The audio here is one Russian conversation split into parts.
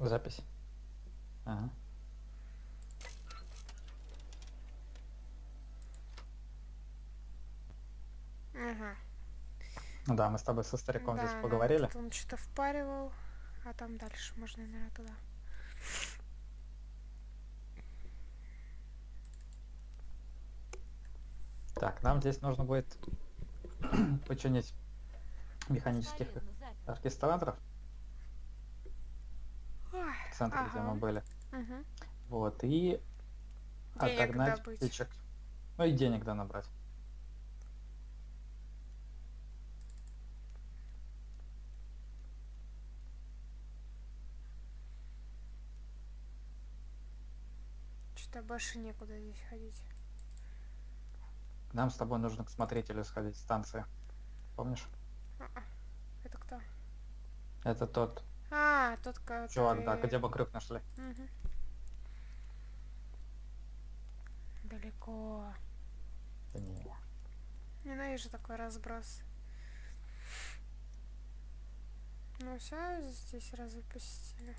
Запись. Ага. Ага. Ну да, мы с тобой со стариком Да, здесь поговорили. Он что-то впаривал, а там дальше можно, наверное, туда. Так, нам здесь нужно будет починить механических оркестраторов В центре, где мы ага. были. Мгм. Вот, и Денег отогнать добыть. птичек. Ну и денег да набрать. Что-то больше некуда здесь ходить. Нам с тобой нужно к смотрителю сходить станции. Помнишь? А-а. Это кто? Это тот А, тот, который... чувак, да, где мы крюк нашли. Мгм. Далеко. Да не. Ненавижу такой разброс. Ну все, здесь разопустили.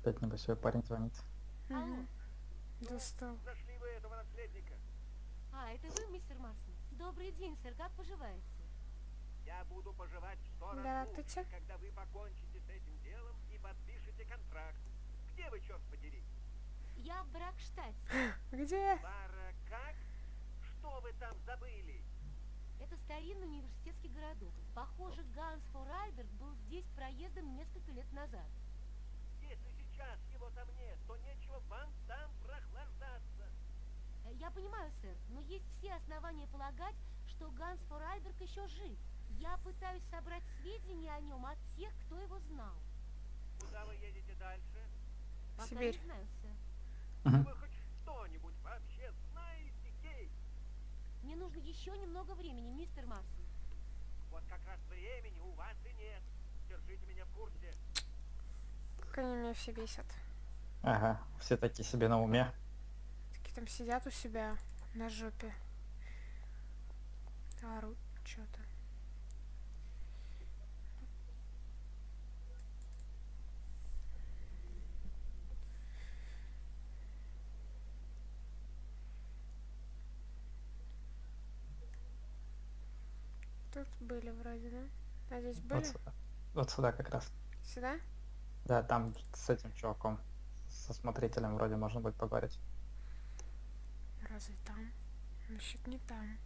Опять небось парень звонит. Мгм. Достал. Наследника. А, это вы, мистер Марсон? Добрый день, сэр, как поживаете? Я буду поживать в сто раз Да, лучше, ты чё? когда вы покончите с этим делом и подпишете контракт. Где вы, черт подери? Я в Бракштате. Где? Лара, как? Что вы там забыли? Это старинный университетский городок. Похоже, Ганс Форальберг был здесь проездом несколько лет назад. Если сейчас его там нет, то нечего вам Я понимаю, сэр, но есть все основания полагать, что Ганс Форальберг еще жив. Я пытаюсь собрать сведения о нем от тех, кто его знал. Куда вы едете дальше? Пока Сибирь. не знаю, сэр. Вы хоть что-нибудь вообще знаете, Кейт? Мне нужно еще немного времени, мистер Марсон. Вот как раз времени у вас и нет. Держите меня в курсе. Как они меня все бесят. Ага, все такие себе на уме. Там сидят у себя на жопе. Орут что-то. Тут были вроде, да? А здесь были? Вот сюда. Вот сюда как раз. Сюда? Да, там с этим чуваком, со смотрителем вроде можно будет поговорить. Разве там? Значит, не там.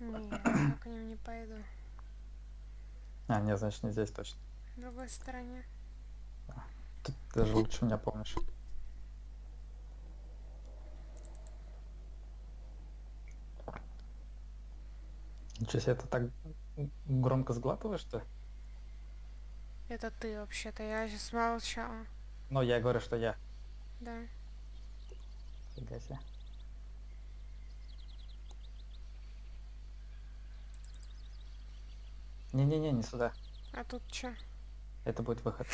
Нет, я к ним не пойду. А, нет, значит не здесь точно. В другой стороне. Ты даже лучше меня помнишь. Ничего себе, ты так громко сглатываешь, что? Это ты вообще-то, я сейчас молчала. Ну, я говорю, что я. Да. Фига себе. Не-не-не, не сюда. А тут что? Это будет выход.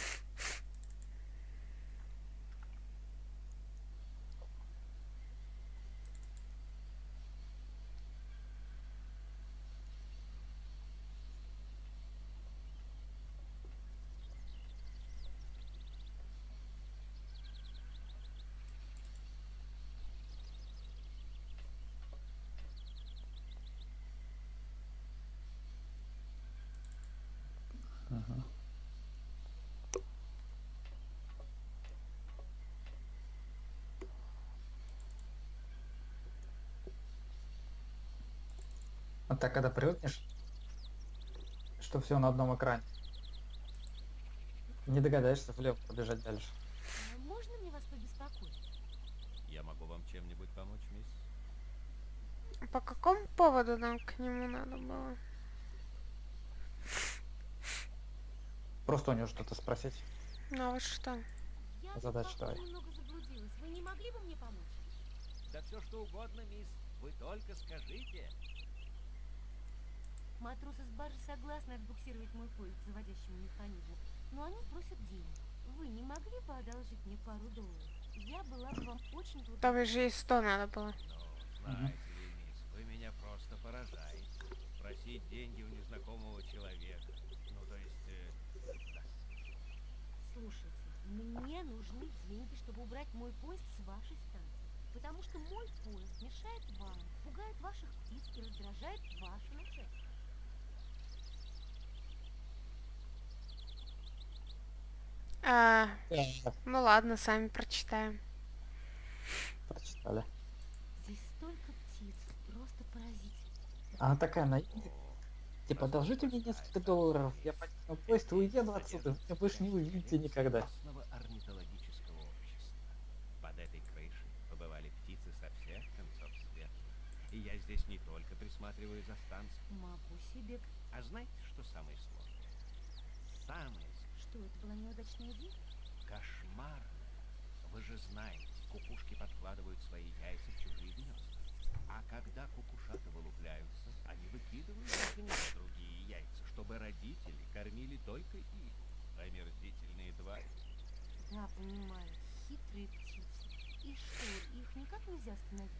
Мгм. А так, когда привыкнешь, что все на одном экране, не догадаешься влево побежать дальше. А можно мне вас побеспокоить? Я могу вам чем-нибудь помочь, мисс? По какому поводу нам к нему надо было? Просто у него что-то спросить. Ну а вот что? Задача давай. немного заблудилась. Вы не могли бы мне помочь? Да все что угодно, мисс. Вы только скажите. Матросы с баржи согласны отбуксировать мой поезд к заводящему механизму, но они просят денег. Вы не могли бы одолжить мне пару долларов? Я была бы вам очень Там благодарна. же и 100 надо было. Ну, знаете ли, мисс, вы меня просто поражаете. Просить деньги у незнакомого человека. Ну, то есть... э, да. Слушайте, мне нужны деньги, чтобы убрать мой поезд с вашей станции. Потому что мой поезд мешает вам, пугает ваших птиц и раздражает ваше начальство. А, Да, ну ладно, сами прочитаем. прочитали. Здесь столько птиц, просто поразительно. Она такая наивная. Типа, одолжите мне несколько долларов, я покину поезд и уеду отсюда, вы больше не увидите никогда. Орнитологического общества. Под этой крышей побывали птицы со всех концов света. И я здесь не только присматриваю за станцией. Могу себе... А знаете, что самое сложное? Самое Что, это была неудачная идея? кошмарное. Вы же знаете, кукушки подкладывают свои яйца в чужие гнезда. А когда кукушата вылупляются, они выкидывают из гнезда другие яйца, чтобы родители кормили только их. Омерзительные твари. Да, понимаю. Хитрые птицы. И что, их никак нельзя остановить?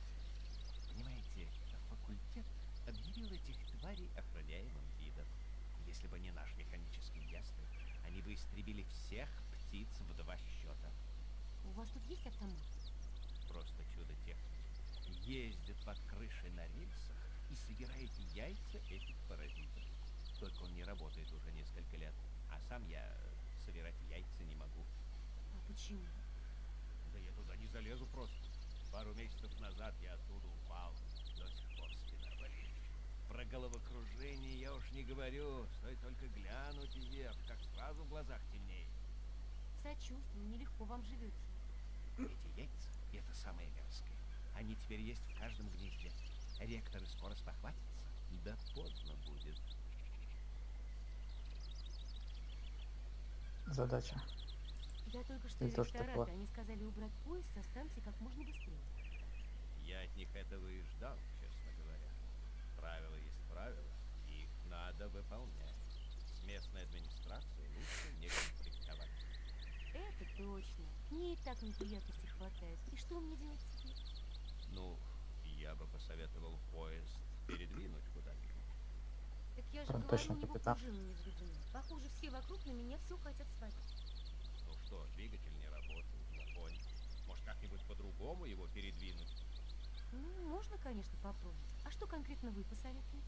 Понимаете, факультет объявил этих тварей охраняемым видом. Если бы не наш ястреб, истребили всех птиц в два счета. У вас тут есть автомат? Просто чудо техники. Ездит под крышей на рельсах и собирает яйца этих паразитов. Только он не работает уже несколько лет, а сам я собирать яйца не могу. А почему? Да я туда не залезу просто. Пару месяцев назад я головокружение я уж не говорю. Стоит только глянуть вверх, как сразу в глазах темнеет. Сочувствую, нелегко вам живется. Эти яйца — это самое мерзкое. Они теперь есть в каждом гнезде. Ректоры скоро спохватятся. Да поздно будет. Задача. Я только что И из то, что ректората, такое. они сказали убрать поезд со станции как можно быстрее. Я от них этого и ждал, честно говоря. Правила есть правила, и их надо выполнять. С местной администрацией лучше не конфликтовать. Это точно. Мне и так неприятностей хватает. И что мне делать теперь? Ну, я бы посоветовал поезд передвинуть куда-нибудь. Так я же Прям говорю, точно, у него капитан. пружины не заведены. Похоже, все вокруг на меня все хотят свалить. Ну что, двигатель не работает, ну понял. Может, как-нибудь по-другому его передвинуть? Ну, можно, конечно, попробовать. А что конкретно вы посоветуете?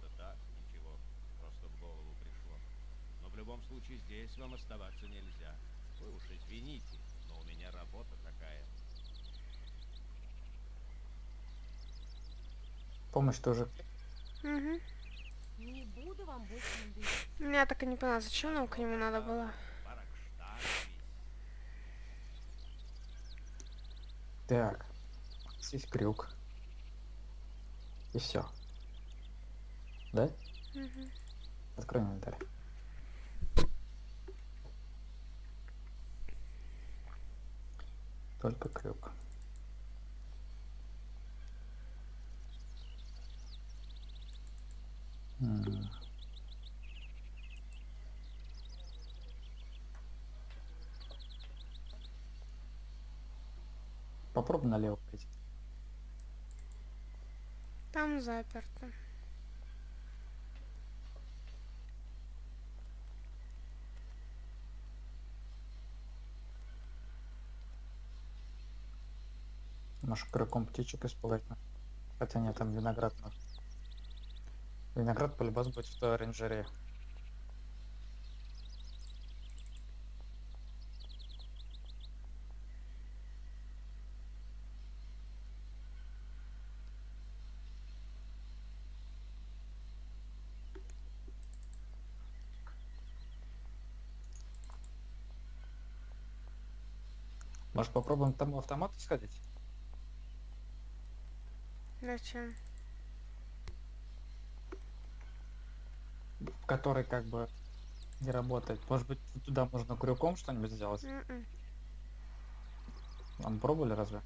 Да так, ничего, просто в голову пришло. Но в любом случае здесь вам оставаться нельзя. Вы уж извините, но у меня работа такая. Помощь тоже. Угу. Не буду вам больше. Я так и не поняла, зачем нам к нему надо было. Так. Здесь крюк. И все. Да? Мгм. Открой инвентарь. Только крюк. М. Попробуй налево пойти. Там заперто. Может, крюком птичек испугать? надо? Хотя нет, там виноград нужен. Виноград полюбас будет в той оранжерее. Может, попробуем к тому автомату сходить? Зачем? который как бы не работает. Может быть, туда можно крюком что-нибудь сделать? М-м. А мы пробовали разве?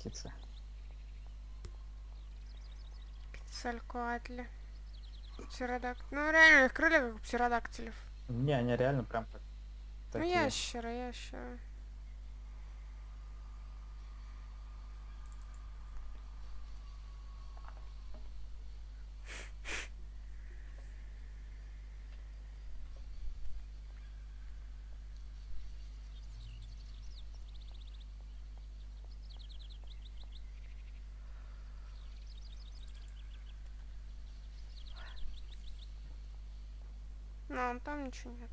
птицы. Пиццалькуатли. Птеродак. Ну, реально, их крылья как у птеродактилев. Не, они реально прям как Ну, такие. ящеры, ящеры. Ну, там ничего нет.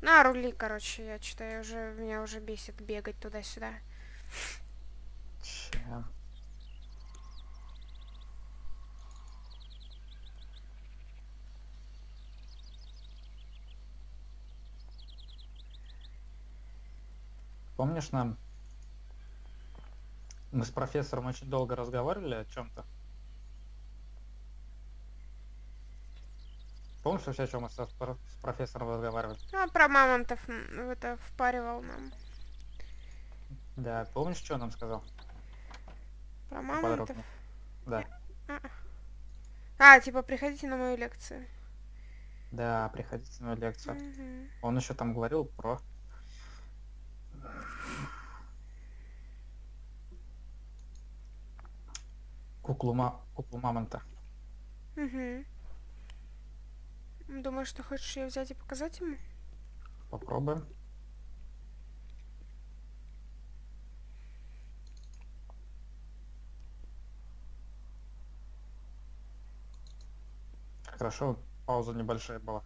На, рули, короче, я что-то уже, меня уже бесит бегать туда-сюда. Чем? Помнишь нам? Мы с профессором очень долго разговаривали о чем-то. Помнишь вообще, о чем мы с с профессором разговаривали? А про мамонтов это впаривал нам. Да, помнишь, что он нам сказал? Про мамонтов. Подробнее. Да. А, типа, приходите на мою лекцию. Да, приходите на лекцию. Мгм. Он еще там говорил про... Куклу, ма... куклу мамонта. Мгм. Думаешь, что хочешь ее взять и показать ему? Попробуем. Хорошо, пауза небольшая была.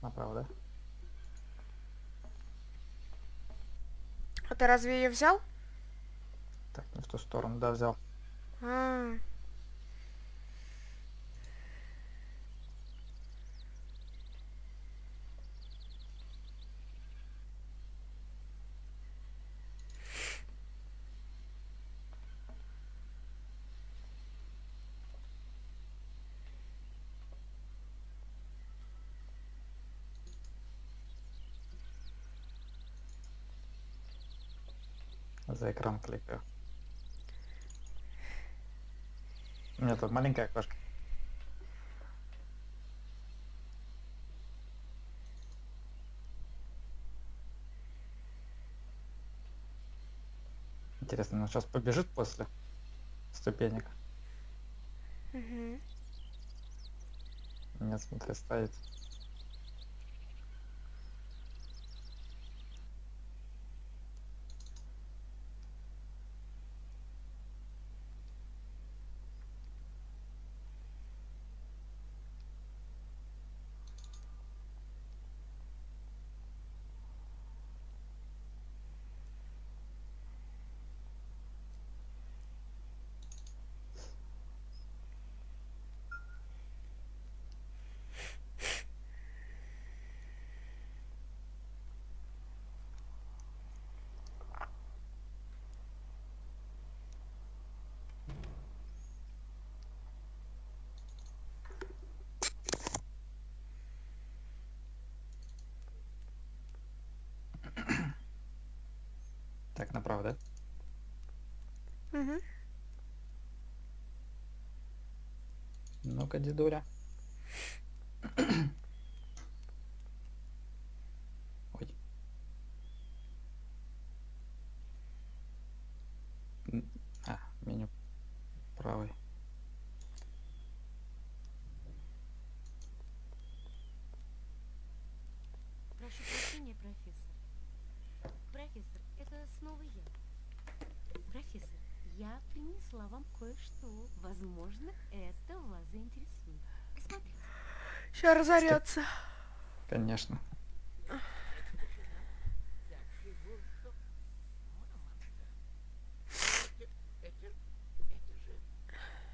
Направо, да? А ты разве ее взял? Так, не в ту сторону, да, взял. А, За экран кликаю. У меня тут маленькая окошко. Интересно, он сейчас побежит после ступенек? мгм. Нет, смотри, стоит. Так, направо, да? Мгм. Ну-ка, дедуля. Ой. М, А, меню правый. Прошу прощения, профессор. Профессор, это снова я. Профессор, я принесла вам кое-что. Возможно, это вас заинтересует. Посмотрите. Сейчас разорется. Конечно. Это, это же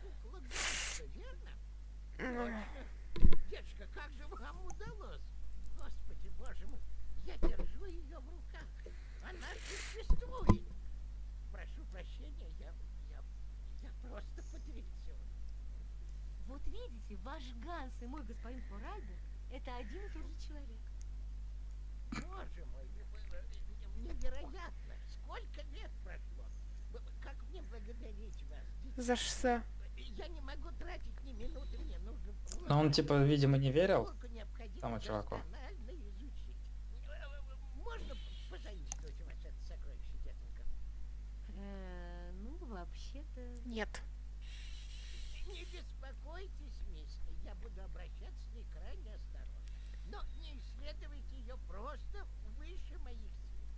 кукла Гриффа, верно? М, Дедушка, как же вам удалось? Господи, боже мой, я держу ее в руках. Она существует. Прошу прощения, я, я, я просто потрясен. Вот видите, ваш Ганс и мой господин Форальберг – это один и тот же человек. Боже мой, невероятно! Сколько лет прошло! Б- Как мне благодарить вас? Дитя? За что? Я не могу тратить ни минуты, мне нужно Но он, типа, видимо, не верил. тому чуваку. Можно позаимствовать у вас это сокровище, детонька? Ну, вообще-то... Нет. Не беспокойтесь, мисс, я буду обращаться с ней крайне осторожно. Но не исследуйте ее просто выше моих сил.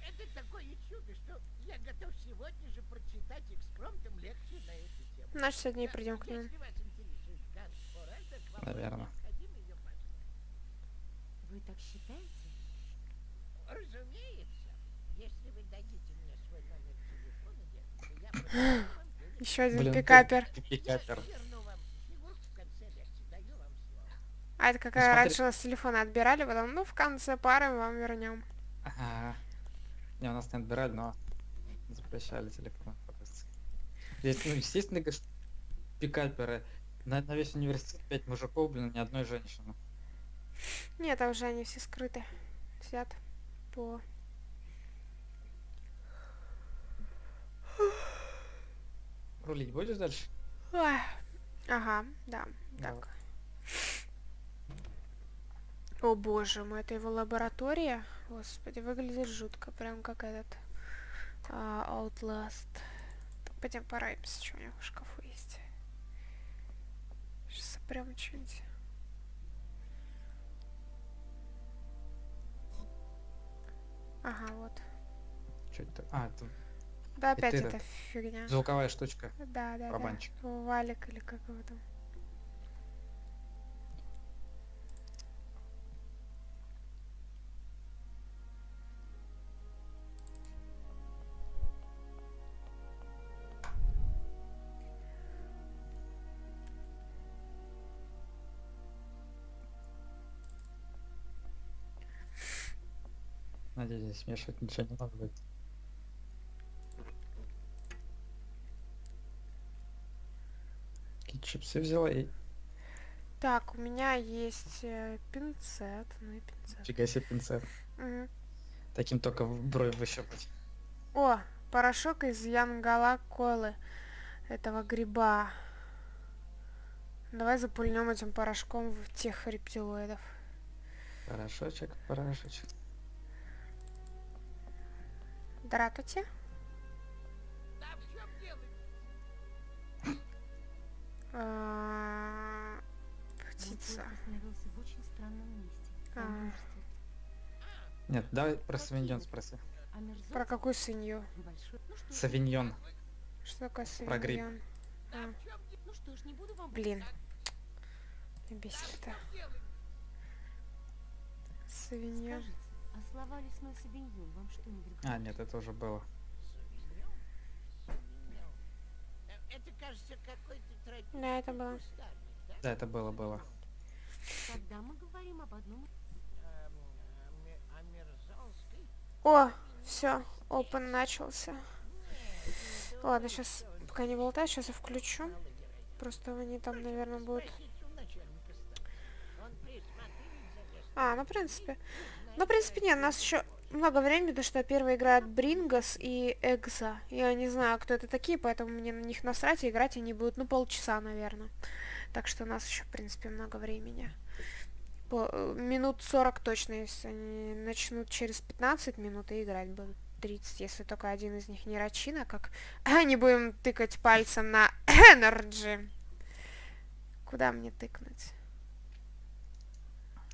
Это такое чудо, что я готов сегодня же прочитать экспромтом лекцию на эту тему. Значит, сегодня и придем к Форельдер, к вам будет Наверно. необходимо ее послать. Вы так считаете? Разумеется, если вы дадите мне свой номер телефона, я Еще один Блин, пикапер. пикапер. А это какая смотри. раньше нас с телефона отбирали, потом, ну, в конце пары мы вам вернем. Ага. Не, у нас не отбирали, но запрещали телефон. Здесь, ну, естественно, пикаперы. На, на весь университет пять мужиков, блин, ни одной женщины. Нет, а уже они все скрыты. Сидят по... Рулить будешь дальше? Ай, Ага, да, Давай. так. О боже мой, это его лаборатория? Господи, выглядит жутко, прям как этот а, Outlast. Пойдем пораемся, что у него в шкафу есть. Сейчас прям что-нибудь. Ага, вот. Что это? А, это Да Это опять этот, эта фигня. звуковая штучка. Да, да, да. барабанчик. Валик или как его там. Здесь смешивать ничего не надо будет. Какие чипсы взяла и Так, у меня есть э, пинцет. Ну и пинцет. фига себе пинцет. Таким только в бровь выщипать. О, порошок из янгала колы. Этого гриба. Давай запульнем этим порошком в тех рептилоидов. Порошочек, порошочек. Дратути? Да в чем дело? А, Мой Птица. поезд остановился в очень странном месте. в А. Калужстве. Нет, давай про свиньон спроси. А Про какую свинью? Савиньон. Что такое Про гриб. свиньон? А, ну что ж, не буду вам... блин. Бесит это. Свиньон. Скажите, а слова лесной савиньон вам что-нибудь А, нет, это уже было. Это, кажется, какой-то тропический Да, это было. да? Это было, было. Тогда мы говорим об одном... О все, open начался. Ладно, сейчас, пока не болтаю, сейчас я включу. Просто они там, наверное, будут... А, ну, в принципе. Ну, в принципе, нет, у нас еще много времени, потому что первый играет Брингас и Экза. Я не знаю, кто это такие, поэтому мне на них насрать, и играть они будут, ну, полчаса, наверное. Так что у нас еще, в принципе, много времени. По- э, минут 40 точно, если они начнут через 15 минут, и играть будут 30, если только один из них не рачина, как не будем тыкать пальцем на Energy. Куда мне тыкнуть?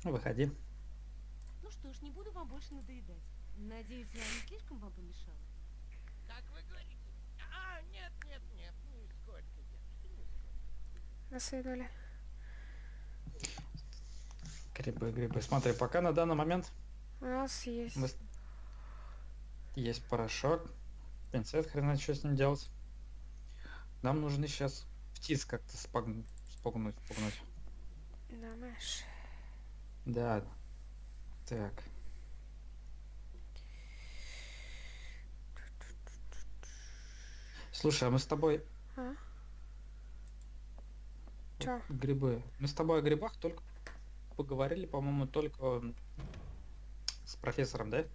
Ну, выходи. Ну не буду вам больше надоедать. Надеюсь, я не слишком вам помешала? Как вы говорите? А, нет, нет, нет, нисколько, девушка, нисколько. До свидания. Грибы, грибы. Смотри, пока на данный момент У нас есть... мы... есть порошок. Пинцет, хрена что с ним делать. Нам нужно сейчас птиц как-то спогн- спугнуть, спугнуть. Думаешь? Да. Так. Слушай, а мы с тобой... А? Чё? Грибы. Мы с тобой о грибах только поговорили, по-моему, только с профессором, да?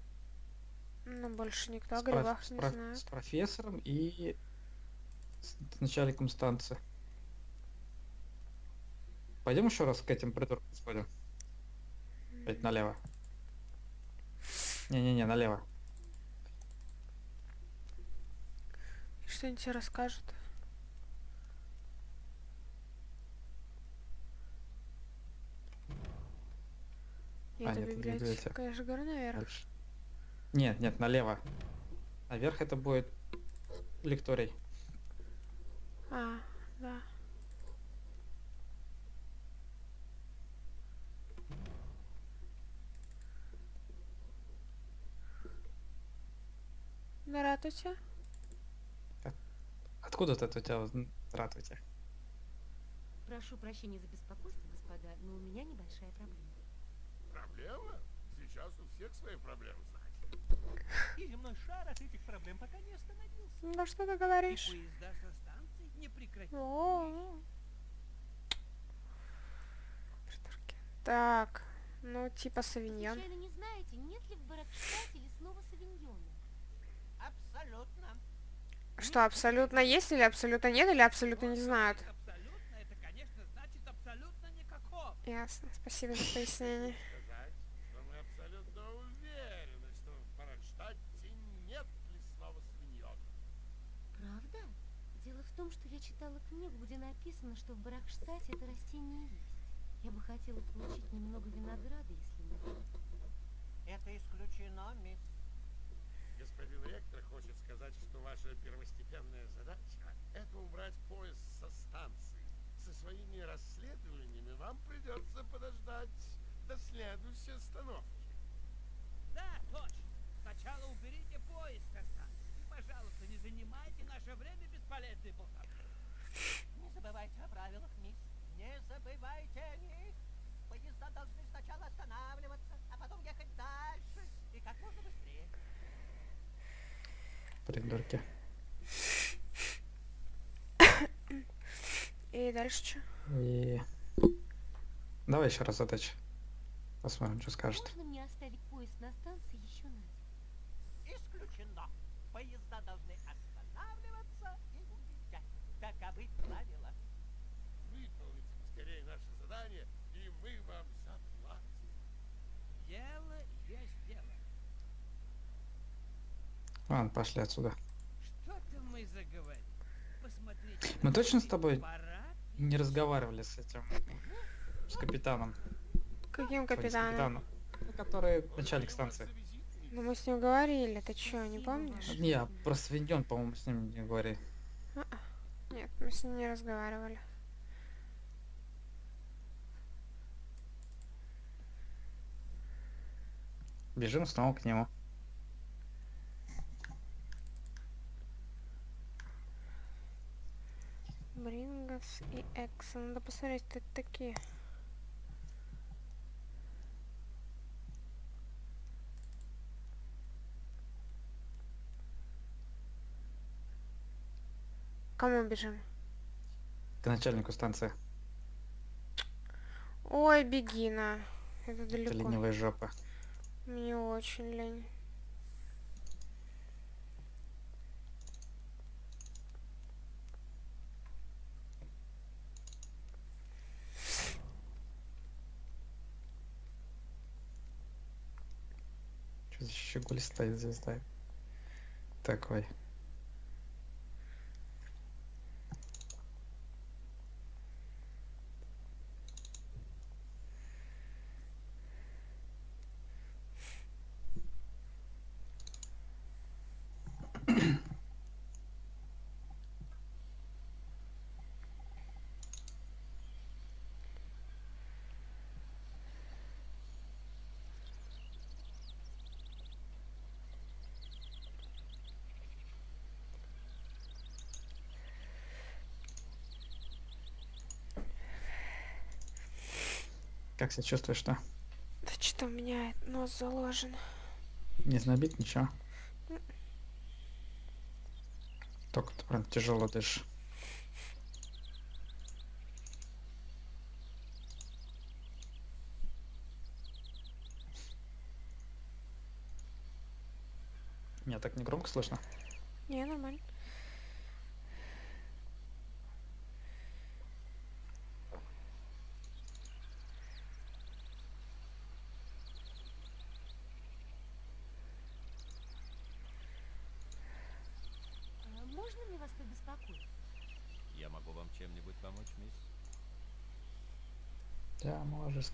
Ну, больше никто о с, проф- грибах не проф- знает. с профессором и с начальником станции. Пойдем еще раз к этим придуркам сходим. Опять налево. Не-не-не, налево. Что-нибудь тебе расскажут? И А, это нет, библиотека. библиотека. Я же говорю наверх. Дальше. Нет, нет, налево. Наверх это будет лекторий. А, да. Здравствуйте. Откуда вот это у тебя? Здравствуйте. Прошу прощения за беспокойство, господа, но у меня небольшая проблема. Проблема? Сейчас у всех свои проблемы, знаете. И земной шар от этих проблем пока не остановился. Ну что ты И говоришь? поезда со станций не. Придурки. Так, ну типа савиньон. Случайно не знаете, нет ли в Баракштате лесного савиньона? Абсолютно. Что, абсолютно есть или абсолютно нет, или абсолютно не знают? Абсолютно, это, конечно, значит абсолютно никакого. Ясно, спасибо за пояснение. Правда? Дело в том, что я читала книгу, где написано, что в Баракштате это растение есть. Я бы хотела получить немного винограда, если можно. Это исключено, мисс. Господин ректор хочет сказать, что ваша первостепенная задача – это убрать поезд со станции. Со своими расследованиями вам придется подождать до следующей остановки. Да, точно. Сначала уберите поезд со станции. И, пожалуйста, не занимайте наше время бесполезной болтовней. Не забывайте о правилах, мисс. Не забывайте о них. Поезда должны сначала останавливаться, а потом ехать дальше. И как можно быстрее. Придурки. И дальше что? И... Давай еще раз задачу. Посмотрим, что скажет. Можно мне оставить поезд на станции еще на день? Исключено. Поезда должны останавливаться и уезжать. Таковы правила. Выполните скорее наше задание, и мы вам заплатим. Дело есть дело. Ладно, пошли отсюда. Что-то мы. Мы точно с тобой Не разговаривали с этим, с капитаном. Каким капитаном? капитаном. Ну, который начальник станции. Ну мы с ним говорили, ты чё, не помнишь? Не, я про свиньон, по-моему, с ним не говори. Нет, мы с ним не разговаривали. Бежим снова к нему. Брингас и Экса. Надо посмотреть, кто это такие. Кому бежим? К начальнику станции. Ой, бегина. Это Это далеко. ленивая жопа. Мне очень лень. За щеголь стоит звезда? Такой. Как себя чувствуешь, что? Да что у меня нос заложен. Не знобит ничего? Только ты прям тяжело дышишь. Меня так не громко слышно? Не, нормально. А можно мне вас побеспокоить? Я могу вам чем-нибудь помочь, мисс? Да, можешь, скажи мне про грибы. Не подскажете, где здесь найти лесной савиньон? Нигде. Не водится он тут. И вообще я первый раз о нем слышу. Выезжайте на Амазон, там и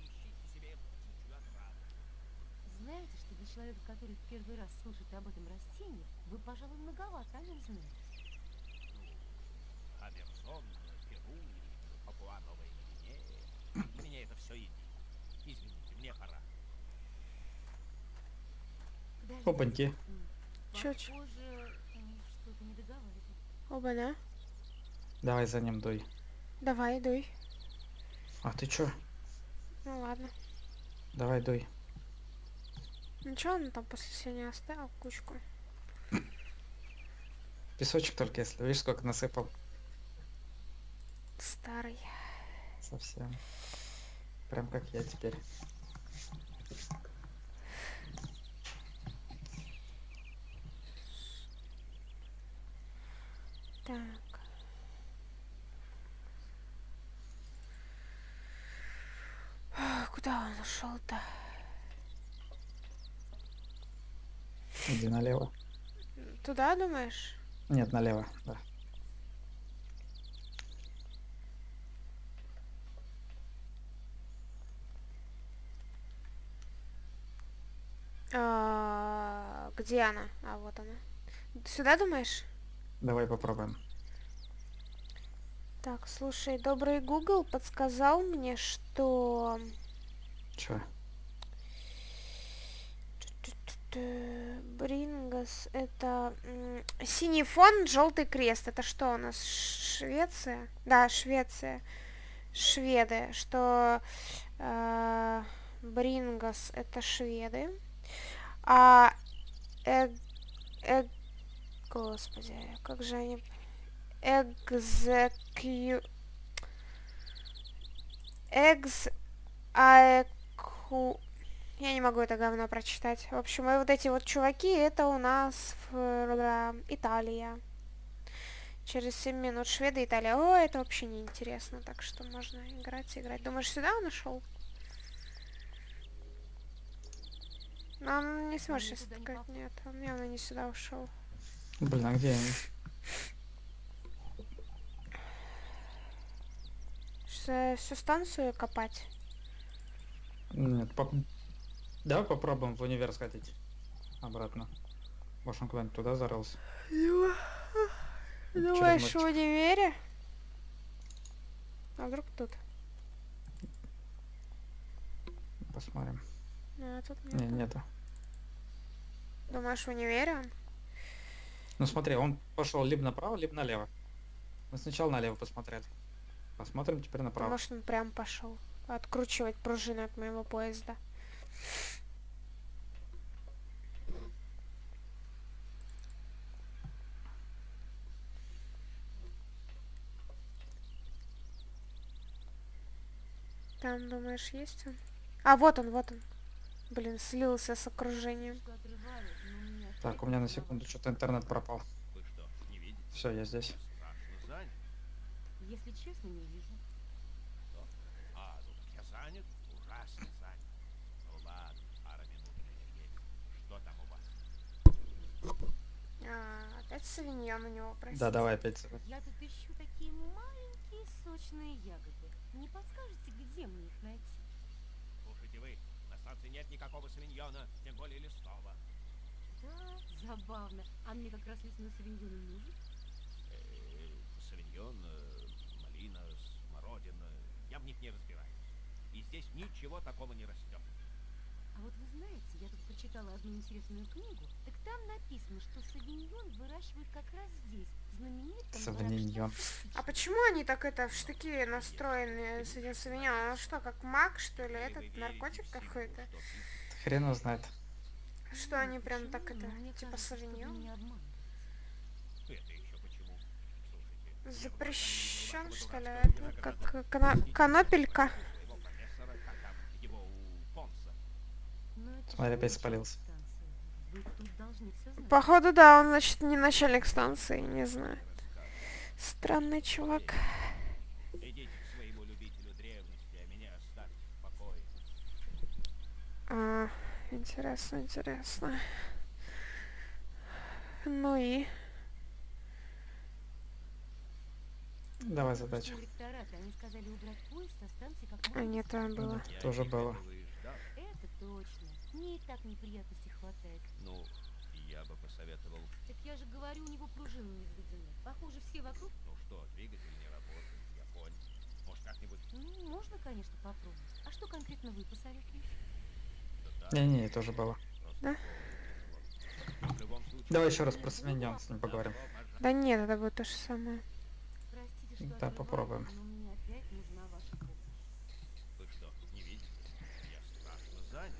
ищите себе птичью отраву. Знаете, что для человека, который в первый раз слышит об этом растении, вы, пожалуй, многовато о нем знаете. Ну, Амазон, Перу, Папуа Новая Гвинея. Меня это все едино. Извините, мне пора. Опаньки. Чё, чё? Похоже, м, что-то не договаривает. Оба, да? Давай за ним дуй. Давай, дуй. А ты чё? Ну ладно. Давай дуй. Ничего, он там после себя не оставил кучку. Песочек только если. Видишь, сколько насыпал? Старый. Совсем. Прям как я теперь. Так. Куда он ушел-то? Иди налево. Туда, думаешь? Нет, налево, да. А, где она? А, вот она. Сюда, думаешь? Давай попробуем. Так, слушай, добрый Google подсказал мне, что... Чё? Брингас это синий фон, желтый крест. Это что у нас? Швеция? Да, Швеция. Шведы. Что э, Брингас это шведы. А Эг... Эг... Господи, как же они... Экзекью... Экз... Аэку... Я не могу это говно прочитать. В общем, и вот эти вот чуваки, это у нас в, Италия. Через 7 минут шведы, Италия. О, это вообще не интересно, так что можно играть, играть. Думаешь, сюда он ушел? Он не не сказать, нет, он явно не сюда ушел. Блин, а где они? Всю станцию копать? Нет, поп- Давай попробуем в универ сходить. Обратно. Может он куда-нибудь туда зарылся? Думаешь, в универе? А вдруг тут? Посмотрим. А, тут Не, нету. нету. Думаешь, в универе он? Ну смотри, он пошел либо направо, либо налево. Мы сначала налево посмотрели. Посмотрим теперь направо. Может, он прям пошел откручивать пружины от моего поезда. Там, думаешь, есть он? А, вот он, вот он. Блин, слился с окружением. Так, у меня на секунду что-то интернет пропал. Вы что, не видите? Все, я здесь. Если честно, не вижу. Что? А, ну я занят, ужасно занят. Ну ладно, пара минут. Что там у вас? А, опять савиньон у него, прости. Да, давай опять. сюда. Я тут ищу такие маленькие сочные ягоды. Не подскажете, где мне их найти? Слушайте вы, на станции нет никакого савиньона, тем более лесного. Забавно. А мне как раз лесной савиньон и нужен. Э, Савиньон, э, малина, смородина, я в них не разбираюсь. И здесь ничего такого не растет. А вот вы знаете, я тут прочитала одну интересную книгу, так там написано, что савиньон выращивают как раз здесь, знаменитом Савиньон. А почему они так это в штыки настроены с этим савиньоном? Он что, как маг, что ли? Этот наркотик какой-то? Хрен его знает. Что они прям так это, типа Запрещ... Запрещен, что ли? Это как это Смотри, опять спалился. Походу, да, он, значит, не начальник станции, не знаю. Странный чувак. А интересно, интересно. Ну и... Давай ректорат, они сказали убрать поезд со станции как А нет, там было. Тоже было. Это точно. Мне и так неприятностей хватает. Ну, я бы посоветовал, Так я же говорю, у него пружины не заведены. Похоже, все вокруг... ну что, двигатель не работает, я понял. Может, как-нибудь... Ну, можно, конечно, попробовать. А что конкретно вы посоветуете? Не-не, тоже было. Да? Давай еще раз про Сменян с ним поговорим. Да нет, это будет то же самое. Простите, что Да, попробуем.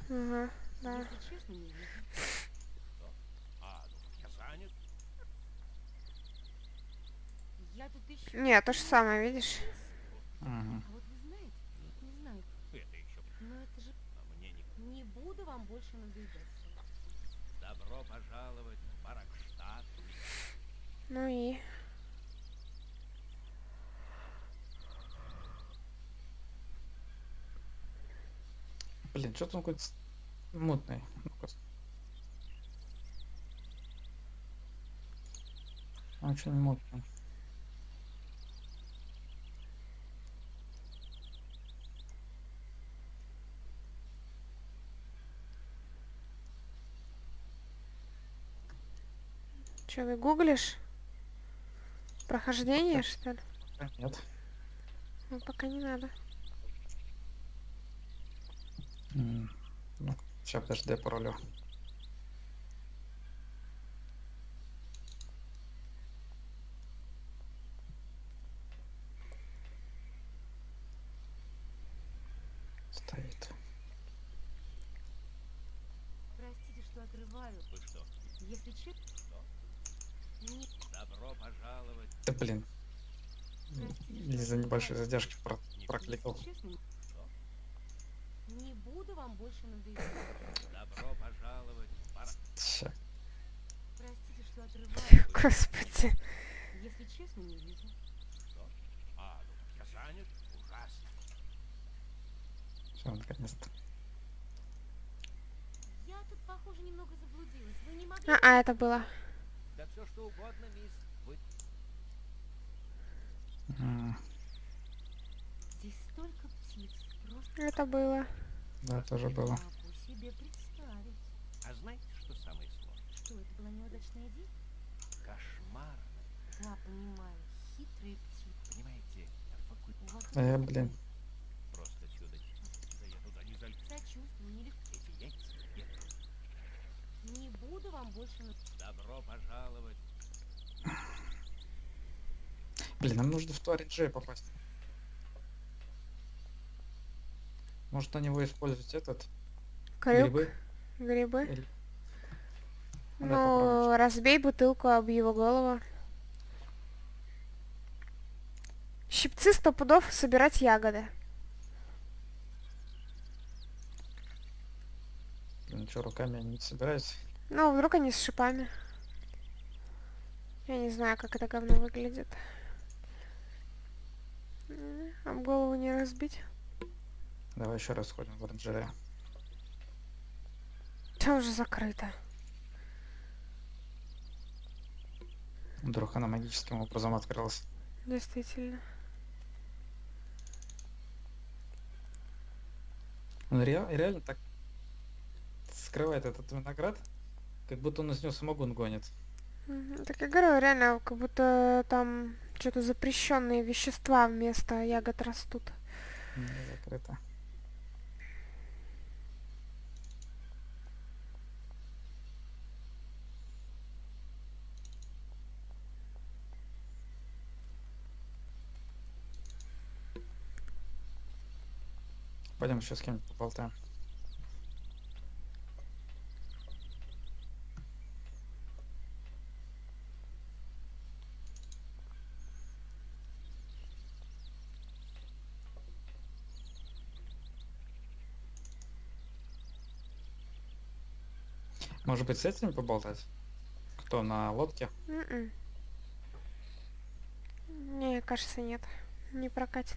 Ага, да. Не то же самое, видишь? Мгм. А вот вы знаете, не знаю, Это еще... но это же... А мне не... Не буду вам больше надоедать. Добро пожаловать в Баракштадт. Ну и... Блин, что-то он какой-то мутный. Ну-ка. Очень мутный. Че, ты гуглишь? Прохождение, что ли? Нет. Ну, пока не надо. М, Ну, сейчас, подожди, я паролю. Стоит. Простите, что отрываю. Вы что? Если честно... Добро пожаловать. Да блин, простите, из-за небольшой задержки про- Не прокликал. Не буду вам больше надоедать. Добро пожаловать. Ща. Простите, что отрываю. Господи. Если честно, не вижу. Что? А, ну я занят? Ужасно. Всё, наконец-то. Я тут, похоже, немного заблудилась. Вы не могли... А, а, это было. Что угодно, мисс. Вы М, Здесь столько птиц. Просто Это было. Да, тоже было. себе представить. А знаете, что самое сложное? Что, это была неудачная идея? Кошмарно. Да, понимаю. Хитрые птицы. Понимаете, факультет вас Э, блин. просто чудо. Да я туда не залез. Сочувствую, нелегко. Эти яйца. Нет. Не буду вам больше... на- Добро пожаловать. Блин, нам нужно в Туарин Джей попасть. Может на него использовать этот? Крюк, Грибы? грибы. Или- Ну, попробуем. Ну, разбей бутылку об его голову. Щипцы сто пудов собирать ягоды. Блин, что, руками я не собираюсь? Ну, вдруг они с шипами. Я не знаю, как это говно выглядит. Об голову не разбить. Давай еще раз сходим в оранжерею. Там уже закрыто. Вдруг она магическим образом открылась. Действительно. Он ре- реально так скрывает этот виноград, как будто он из него самогон гонит. Так я говорю, реально, как будто там что-то запрещенные вещества вместо ягод растут. Не закрыто. Пойдем еще с кем-нибудь поболтаем. Может быть, с этими поболтать? Кто на лодке? М-м. Не, кажется, нет. Не прокатит.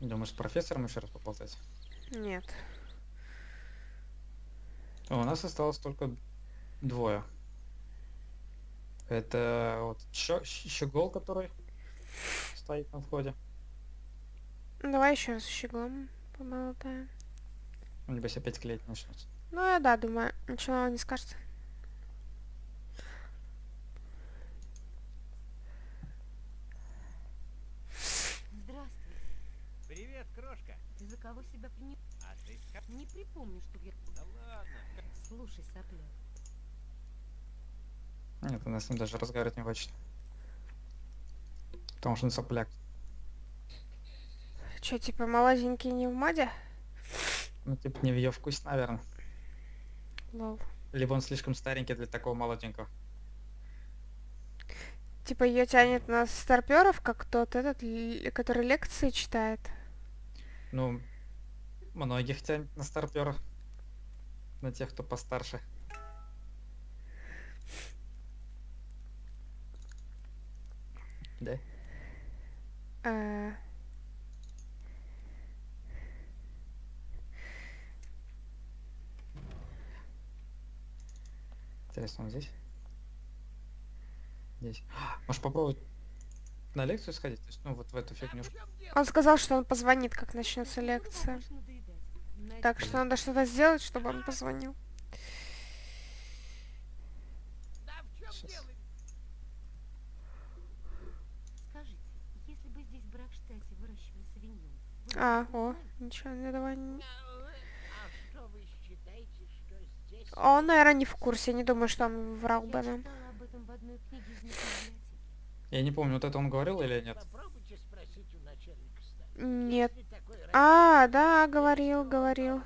Думаешь, с профессором еще раз поболтать? Нет. О, у нас осталось только двое. Это вот щегол, который стоит на входе. Давай еще раз с щеглом поболтаем. Небось опять клеить начнется. Ну, я да, думаю, ничего не скажет. Здравствуй. Привет, крошка. Ты за кого себя принимаешь? А ты Не припомню, чтобы я... Да ладно. Слушай, сопляк, Нет, она с ним даже разговаривать не хочет. Потому что он сопляк. Че, типа, молоденький не в моде? Ну, типа, не в ее вкусе, наверное. Лол. Либо он слишком старенький для такого молоденького. Типа, ее тянет на старперов, как тот этот, который лекции читает. Ну, многих тянет на старперов. На тех, кто постарше. Да? Э, Интересно, он здесь? Здесь. Может попробовать на лекцию сходить? То есть, ну, вот в эту фигню. Он сказал, что он позвонит, как начнется лекция. Так что надо что-то сделать, чтобы он позвонил. Да в чем Щас. дело? Он, наверное, не в курсе, не думаю, что он врал бы Я нам. Я не помню, вот это он говорил или нет. Нет. А, да, говорил, говорил.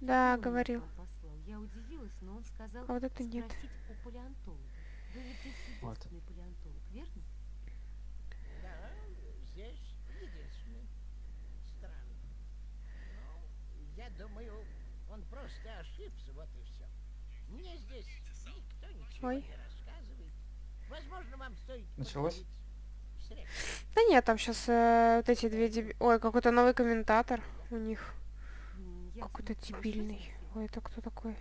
Да, говорил. А вот это нет. спросить у палеонтолога. Вы ведь здесь Вот. единственный палеонтолог, верно? Да, здесь единственный. Странно. Ну, я думаю, он просто ошибся, вот и все. Мне здесь никто ничего Ой. не рассказывает. Возможно, вам стоит Началось? Да нет, там сейчас вот эти две деби... Ой, какой-то новый комментатор у них. Какой-то дебильный. Ой, это кто такой?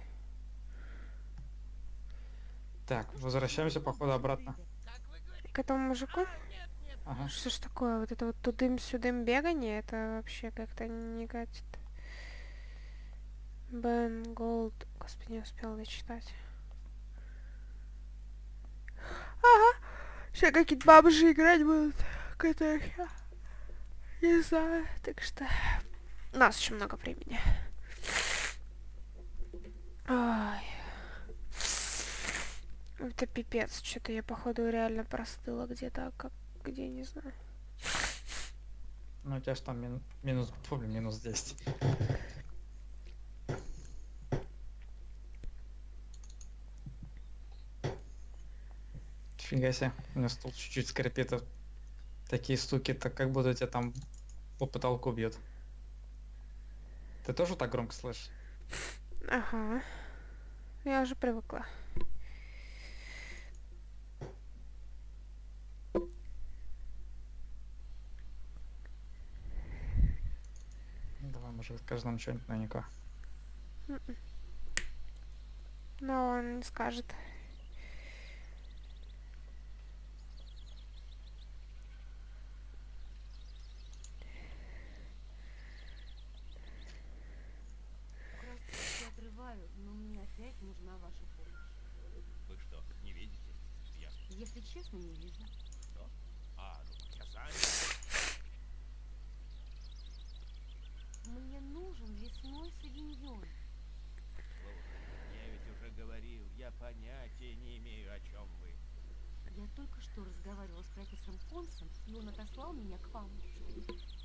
Так, возвращаемся, походу, обратно. К этому мужику? Ага. Что ж такое? Вот это вот тудым-сюдым бегание, это вообще как-то не катит. Бен Голд. Господи, не успела дочитать. Ага. Сейчас какие-то бабушки играть будут, которых я не знаю. Так что у нас еще много времени. Ай. Это пипец. Что-то я, походу, реально простыла где-то, а как где, не знаю. Ну, у тебя ж там мин- минус, помню, минус 10. Фига себе, у меня стул чуть-чуть скрипит. Такие стуки, так как будто тебя там по потолку бьют. Ты тоже так громко слышишь? Ага. Я уже привыкла. Давай, может, скажи нам что-нибудь наверняка. Но он не скажет. Простите, я отрываю, но мне опять нужна ваша помощь. Вы что, не видите? Я Если честно, не вижу. что? А, ну я занят. Мне нужен лесной савиньон. Слушай, я ведь уже говорил, я понятия не имею, о чем вы. Я только что разговаривала с профессором Понсом, и он отослал меня к вам.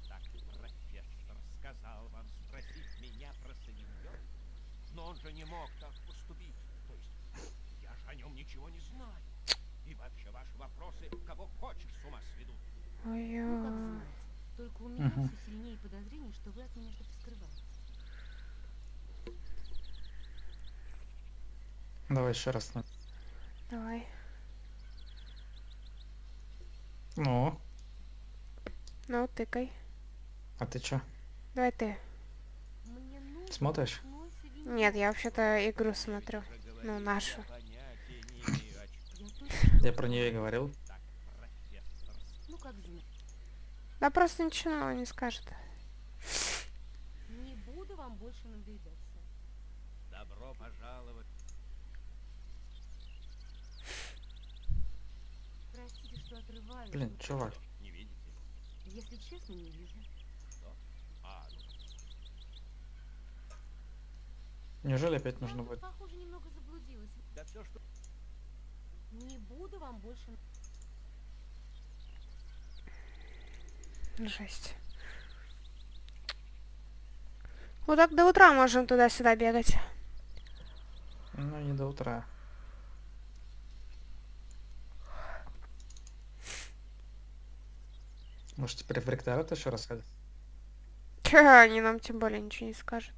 Так профессор сказал вам спросить меня про Савиньон? Но он же не мог так поступить. То есть, я же о нем ничего не знаю. И вообще ваши вопросы кого хочешь с ума сведут. Ну, как Ой-ой. знаете. Только у меня Мгм. все сильнее подозрение, что вы от меня что-то скрываете. Давай еще раз. Давай. Ну, Ну, тыкай. а ты чё? Давай ты. Смотришь? Нет, я вообще-то игру смотрю. Ну, нашу. я про нее и говорил. Да просто ничего нового не скажет. Не буду вам больше надоедаться. Добро пожаловать. Простите, что отрываю. Блин, чувак. Не видите? Если честно, не вижу. А, ну, Неужели опять нужно будет? похоже, немного заблудилась. да все, что... Не буду вам больше... Жесть. Вот так до утра можем туда-сюда бегать. Ну, не до утра. Может, теперь в ректорат еще? Чё, они нам тем более ничего не скажут.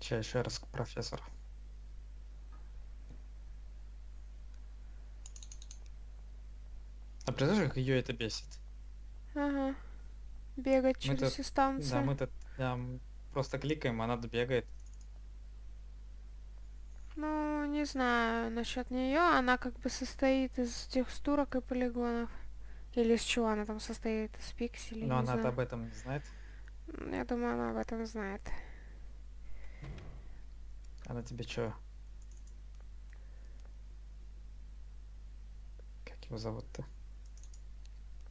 Сейчас еще раз к профессору. А представляешь, как ее это бесит? Ага. Бегать Мы через тут- всю станцию. Да, мы-то там просто кликаем, она добегает. Ну, не знаю насчет нее. Она как бы состоит из текстурок и полигонов. Или из чего она там состоит? Из пикселей? Но она об этом не знает. Я думаю, она об этом знает. Она тебе что? Как его зовут-то?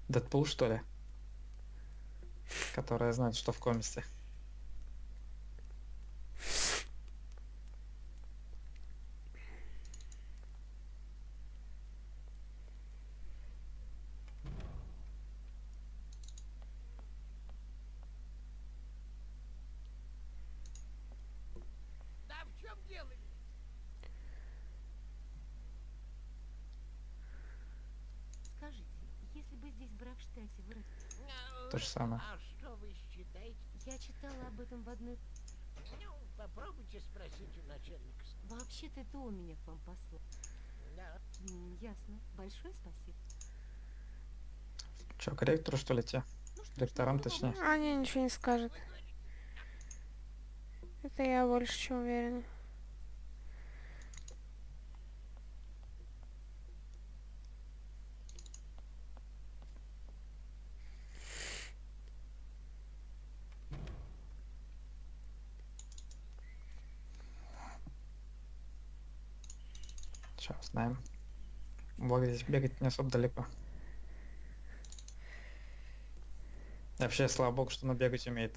Дэдпул, что ли? Которая знает, что в комиксе. Да в чем дело? Скажите, если бы здесь в Бракштате вы... То же самое. А что вы считаете? Я читала об этом в одной... Ну, попробуйте спросить у начальника. Вообще-то это он меня к вам послал. Да. Ясно. Большое спасибо. Че, к ректору, что ли, те? Ну что Ректорам, на другом точнее. Они ничего не скажут. Это я больше чем уверена. Здесь бегать не особо далеко. Вообще, слава богу, что она бегать умеет.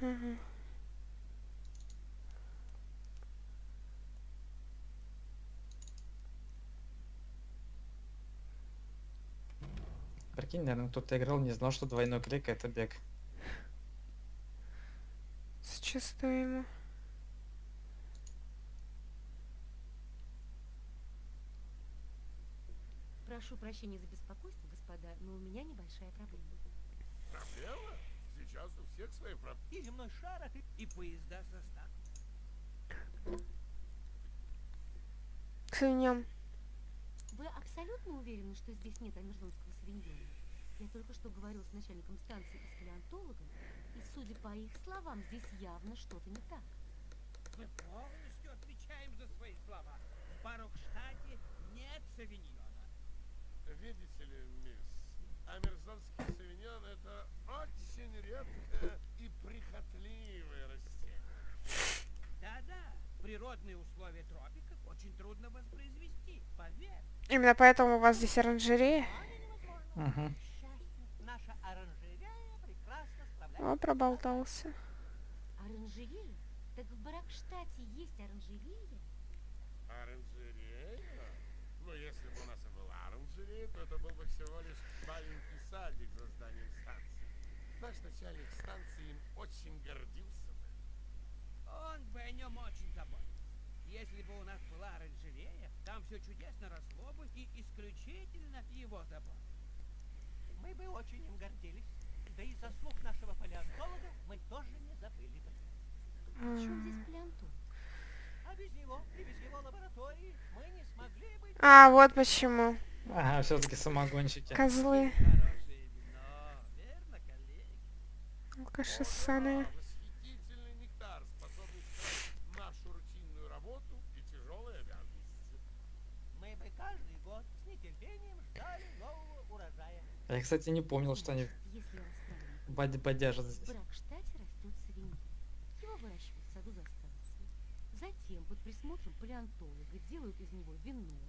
Мгм. Прикинь, наверное, кто-то играл, не знал, что двойной клик это бег. Сочувствую ему. Прошу прощения за беспокойство, господа, но у меня небольшая проблема. Проблема? Сейчас у всех свои проблемы. И земной шар, и поезда состав. К свиньям. Вы абсолютно уверены, что здесь нет амерзонского свиньона? Я только что говорил с начальником станции и с палеонтологом, и, судя по их словам, здесь явно что-то не так. Мы полностью отвечаем за свои слова. В Барокштате нет савиньона. Видите ли, мисс, амерзонский савиньон это редкое и прихотливое растение. Да-да, природные условия тропиков очень трудно воспроизвести, поверь. Именно поэтому у вас здесь оранжерея. Угу. Наша оранжерея прекрасно справляется. О, проболтался. Оранжерея? Так в Баракштате есть оранжерея? Оранжерея? Ну, если бы у нас и была оранжерея, то это был бы всего лишь маленький садик за зданием станции. Наш начальник станции им очень гордился бы. Он бы о нем очень заботился. Если бы у нас была оранжерея, там все чудесно росло бы и исключительно его забота. Мы бы очень им гордились. Да и заслуг нашего палеонтолога мы тоже не забыли бы. При чем здесь палеонтолог? А без него и без его лаборатории мы не смогли бы... А, вот почему. Ага, все-таки самогонщики. Козлы. Хорошее вино, верно, коллеги? Алкаши ссаные. Я, кстати, не помнил, что они Если я вас правильно поняла, бад- бодяжат в здесь. Бракштате растет свинья. Его выращивают в саду за станцией. Затем под присмотром палеонтолога делают из него вино,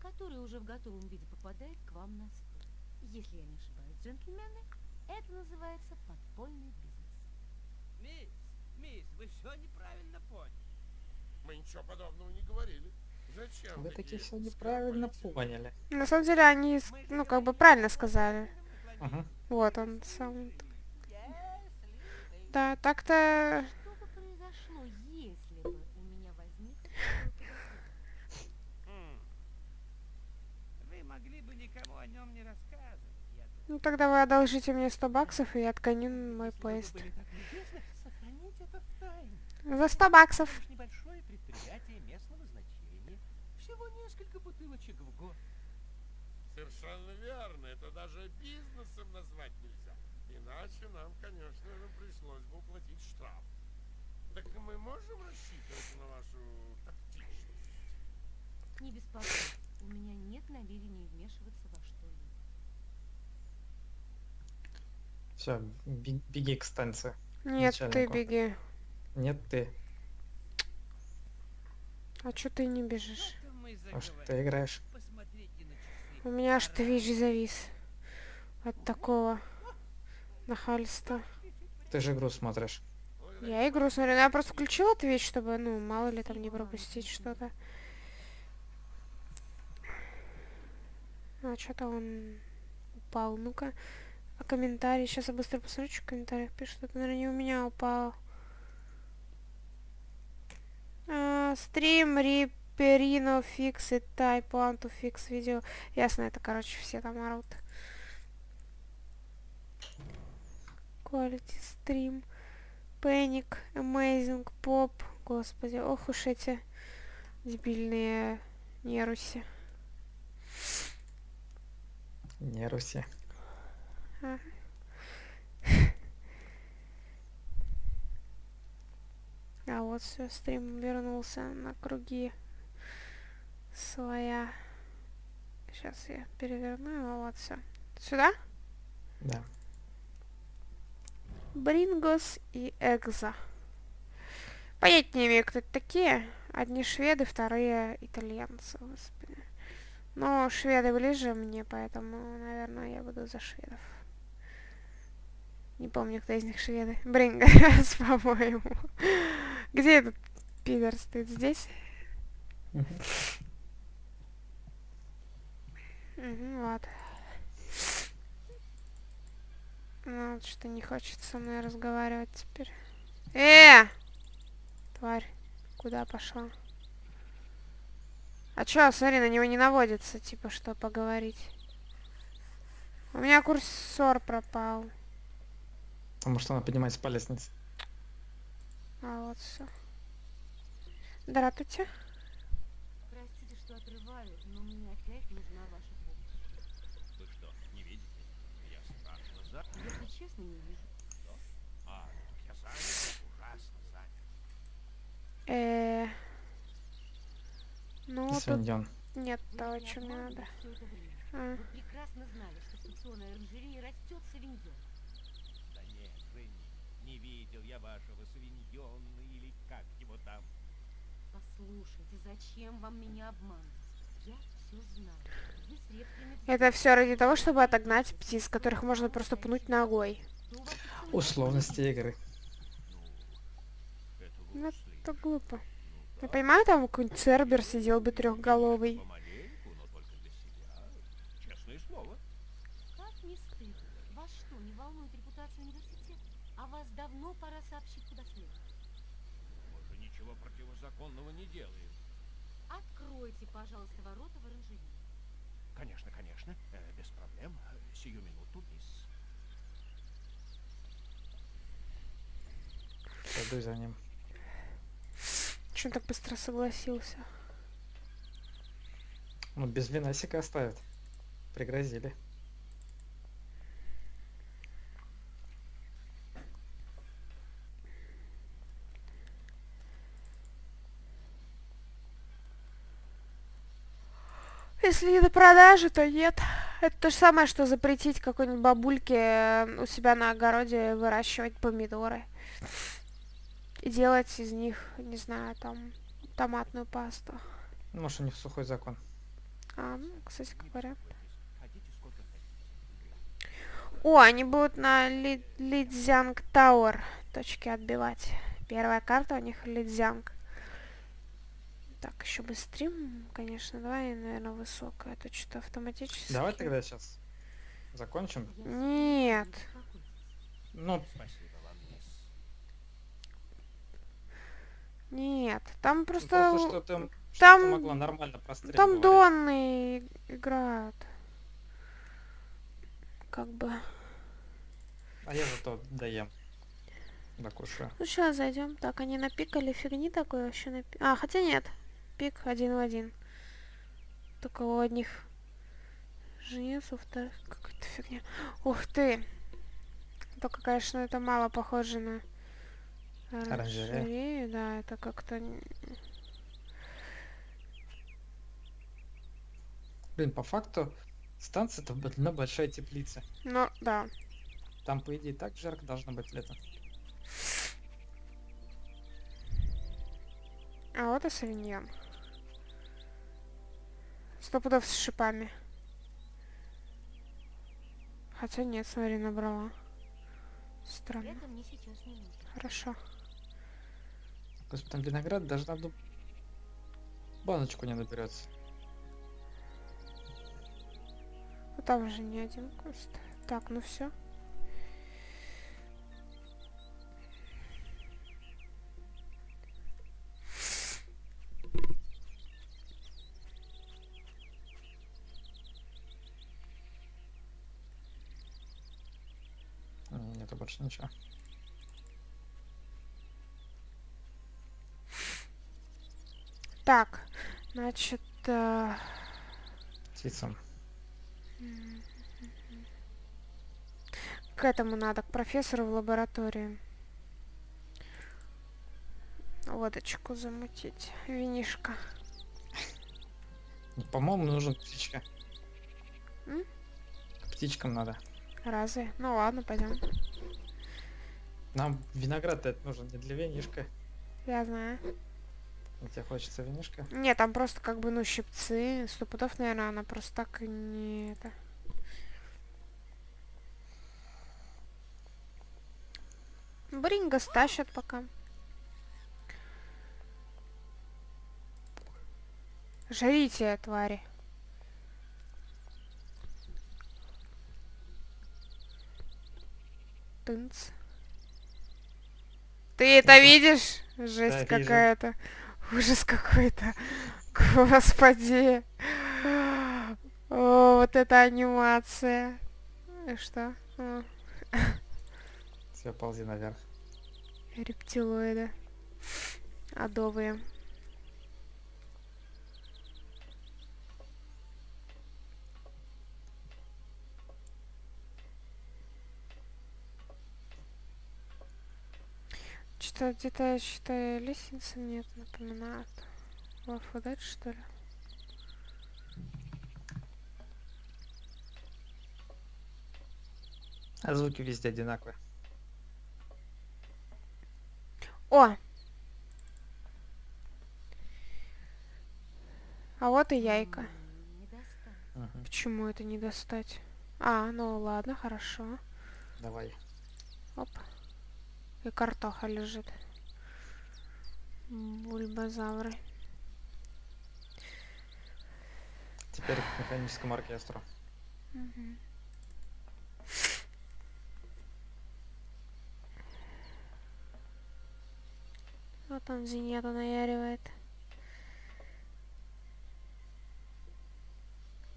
которое уже в готовом виде попадает к вам на стол. Если я не ошибаюсь, джентльмены, это называется подпольный бизнес. Мисс, мисс, вы все неправильно поняли. Мы ничего подобного не говорили. Зачем? Вы такие все неправильно поняли. На самом деле они, ну, как бы правильно сказали. Ага. Вот он сам. Да, так-то... Что бы произошло, если бы у меня возник такое подозрение? М. Вы могли бы никому о нем не рассказывать, я думаю. Ну, тогда вы одолжите мне 100 баксов, и я отгоню мой поезд. За 100 баксов. Лишь небольшое предприятие местного значения. Всего несколько бутылочек в год. Совершенно верно. Это даже бизнесом назвать нельзя. Иначе нам, конечно же, пришлось бы уплатить штраф. Так мы можем рассчитывать на вашу тактичность? Не беспокойтесь, у меня нет намерения вмешиваться во что-либо. Все, беги к станции. Нет, ты Начальнику. беги. Нет, ты. А чё ты не бежишь? А что ты играешь? Посмотрите на часы. У меня аж твич завис. От такого нахальства. Ты же игру смотришь. Я игру смотрю, но я просто включила твич, чтобы, ну, мало ли там не пропустить что-то. А, что-то он упал. Ну-ка, а комментарий. Сейчас я быстро посмотрю, что в комментариях пишут. Это, наверное, не у меня упал. А, стрим Риперино фикс и to fix видео. Ясно, это, короче, все там орут. Quality стрим. Пэник, Amazing, Поп. Господи, ох уж эти дебильные неруси. Не Руси. А вот все, стрим вернулся на круги своя. Сейчас я переверну его, вот все. Сюда? Да. Брингос и Экза. Понять не имею, кто это такие. Одни шведы, вторые итальянцы, господи. Но шведы ближе мне, поэтому, наверное, я буду за шведов. Не помню, кто из них шведы. Брингос, по-моему. Где этот пидор стоит? Здесь? Мгм, вот. Ну, вот что не хочет со мной разговаривать теперь. Э! Тварь, куда пошла? А чё, смотри, на него не наводится, типа, что поговорить. У меня курсор пропал. Потому что она поднимается по лестнице. А вот все. Здравствуйте. Простите, что отрываю, но мне опять нужна ваша помощь. Вы что, не видите? Я страшно занят. Если честно, не вижу. А, так я занят, ужасно занят. Э. Ну, тут Свиньон. нет Вы того, что мне надо. А. Вы прекрасно знали, что в станционной оранжерее растет савиньон. Да нет, Дженни, не видел я вашего свиньона или как его там. Послушайте, зачем вам меня обманывать? Я все знаю. Вы Это все ради того, чтобы отогнать птиц, которых можно просто пнуть ногой. Условности игры. Вы Ну, ушли. Это глупо. Я понимаю, там какой-нибудь цербер сидел бы трехголовый. Вас? А вас давно пора сообщить куда следует. Мы же ничего противозаконного не делаем. Откройте, пожалуйста, ворота в оранжерее. Конечно, конечно, э, без проблем. Сию минуту, мисс. Пойду за ним. Он так быстро согласился? Ну, без винасика оставят. Пригрозили. Если не до продажи, то нет. Это то же самое, что запретить какой-нибудь бабульке э, у себя на огороде выращивать помидоры. И делать из них, не знаю, там, томатную пасту. Ну, может, у них сухой закон. А, ну, кстати сколько хотите. О, они будут на Ли- Лидзянг Тауэр точки отбивать. Первая карта у них Лидзянг. Так, еще быстрее, конечно, давай, наверное, высокая. Это что-то автоматически. Давай тогда сейчас закончим. Нет. Ну, Спасибо вам, мисс. Нет, там просто... просто что ты, там- что могла нормально прострелить. Там и- играют. Как бы. А я зато доем. Докушаю. Ну сейчас зайдем. Так, они напикали фигни такой вообще напи... А, хотя нет. Пик один в один. Только у одних жнец, у вторых какая-то фигня. Ух ты! Только, конечно, это мало похоже на Оранжерею. оранжерею. Да, это как-то... Блин, по факту станция это одна большая теплица. Ну, да. Там, по идее, так жарко должно быть летом. А вот и савиньон. Сто пудов с шипами. Хотя нет, смотри, набрала. Странно. Это Хорошо. Господи, там виноград даже на одну баночку не наберется. Ну там же не один куст. Так, ну все. Нету больше ничего. Так, значит, э, Птицам. к этому надо, к профессору в лабораторию. Водочку замутить. Винишко. Ну, По-моему, нужен птичка. М? Птичкам надо. Разве? Ну ладно, пойдем. Нам виноград это нужен не для винишка. Я знаю. А тебе хочется винишка? Нет, там просто как бы, ну, щипцы. Сто пудов, наверное, она просто так и не это. Бринга стащат пока. Жарите, твари. Тынц. Ты это видишь? Жесть вижу. какая-то. Ужас какой-то. Господи. О, вот это анимация. И что? А, Все, ползи наверх. рептилоиды. Адовые. Что-то где-то, считай, лестницы нет, напоминают. Вафу дать, что ли? А звуки везде одинаковые. О! А вот и яйка. Мгм. Почему это не достать? А, ну ладно, хорошо. Давай. Оп. И картоха лежит. Бульбазавры. Теперь к механическому оркестру. Мгм. Вот он зенету наяривает.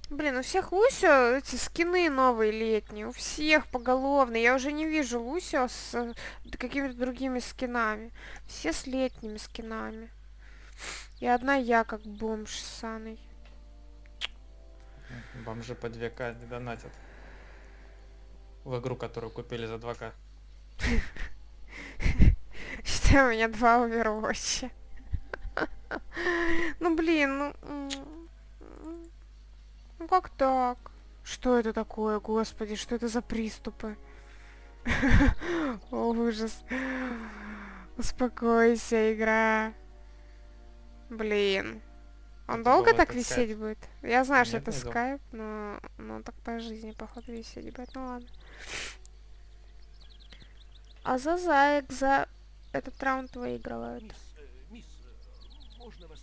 Блин, у всех Лусио эти скины новые летние, у всех поголовно. Я уже не вижу Лусио с э, какими-то другими скинами. Все с летними скинами. И одна я как бомж ссаный. Бомжи по 2К не донатят. В игру, которую купили за 2К. Считай, у меня два овервотча. Ну блин, ну... Ну как так? Что это такое, господи, что это за приступы? О, ужас. Успокойся, игра. Блин. Он Это долго так висеть скайп. будет? Я знаю, что это скайп, но, но он так по жизни, походу, висеть будет. Ну ладно. А за Заек за этот раунд выигрывают. Мисс, э, мисс,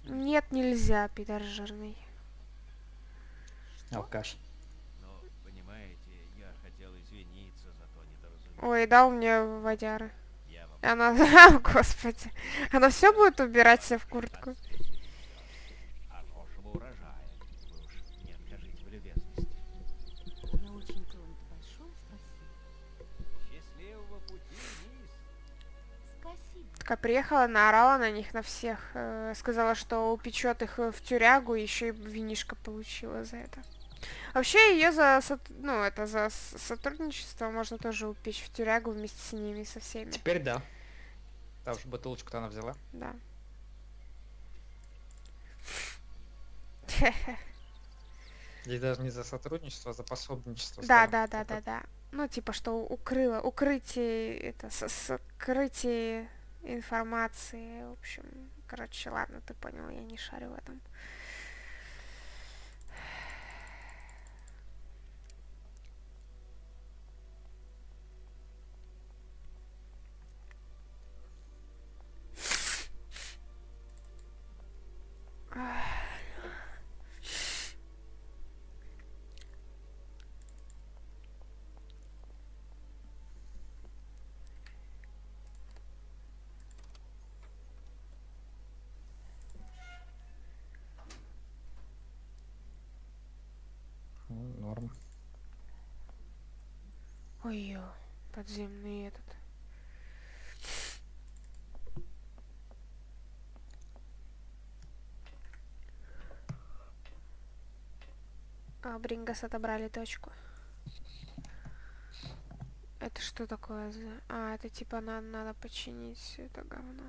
э, Нет, нельзя, пидор жирный. Алкаш. Но, понимаете, я хотел извиниться за то недоразумение. Ой, дал мне водяры. И она, господи, она все будет убирать себе в куртку. хорошего урожая. Вы уж не откажите в любезности. Я очень тронута. Большое спасибо. Счастливого пути, мисс. Спасибо. Такая приехала, наорала на них, на всех. э, сказала, что упечет их в тюрягу, еще и винишко получила за это. Вообще ее за, ну, это за сотрудничество можно тоже упечь в тюрягу вместе с ними, со всеми. Теперь да. Там уж бутылочку-то она взяла. Да. Здесь даже не за сотрудничество, а за пособничество. Да, да, да, да, да. Ну, типа, что укрыло, укрытие, это, со- сокрытие информации, в общем. Короче, ладно, ты понял, я не шарю в этом. Ну, Норм. Ой, подземный этот. А, Брингас отобрали точку. Это что такое за... А, это типа надо, надо починить все это говно.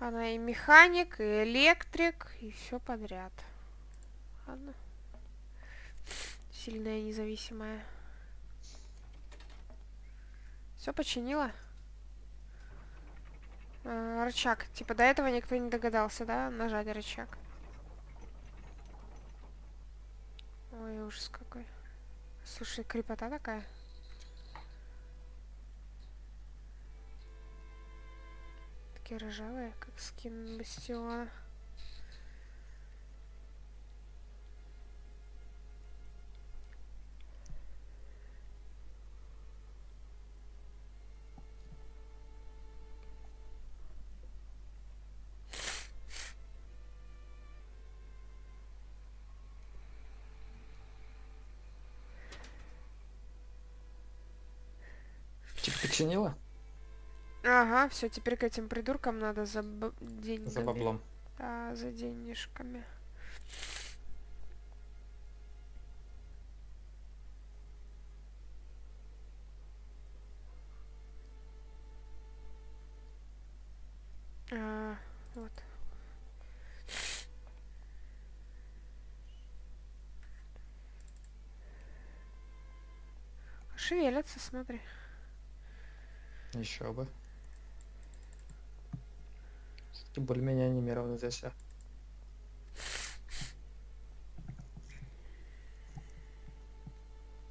Она и механик, и электрик, и все подряд. Ладно. Сильная независимая. Все починила? А, рычаг. Типа до этого никто не догадался, да, нажать рычаг. Ой, ужас какой. Слушай, крепота такая. Такие ржавые, как скин Бастиона. Починила? Ага, все, теперь к этим придуркам надо за б- деньгами. За баблом. Да, за денежками. А, вот. Шевелятся, смотри. Еще бы. Кстати, более-менее анимированы здесь все.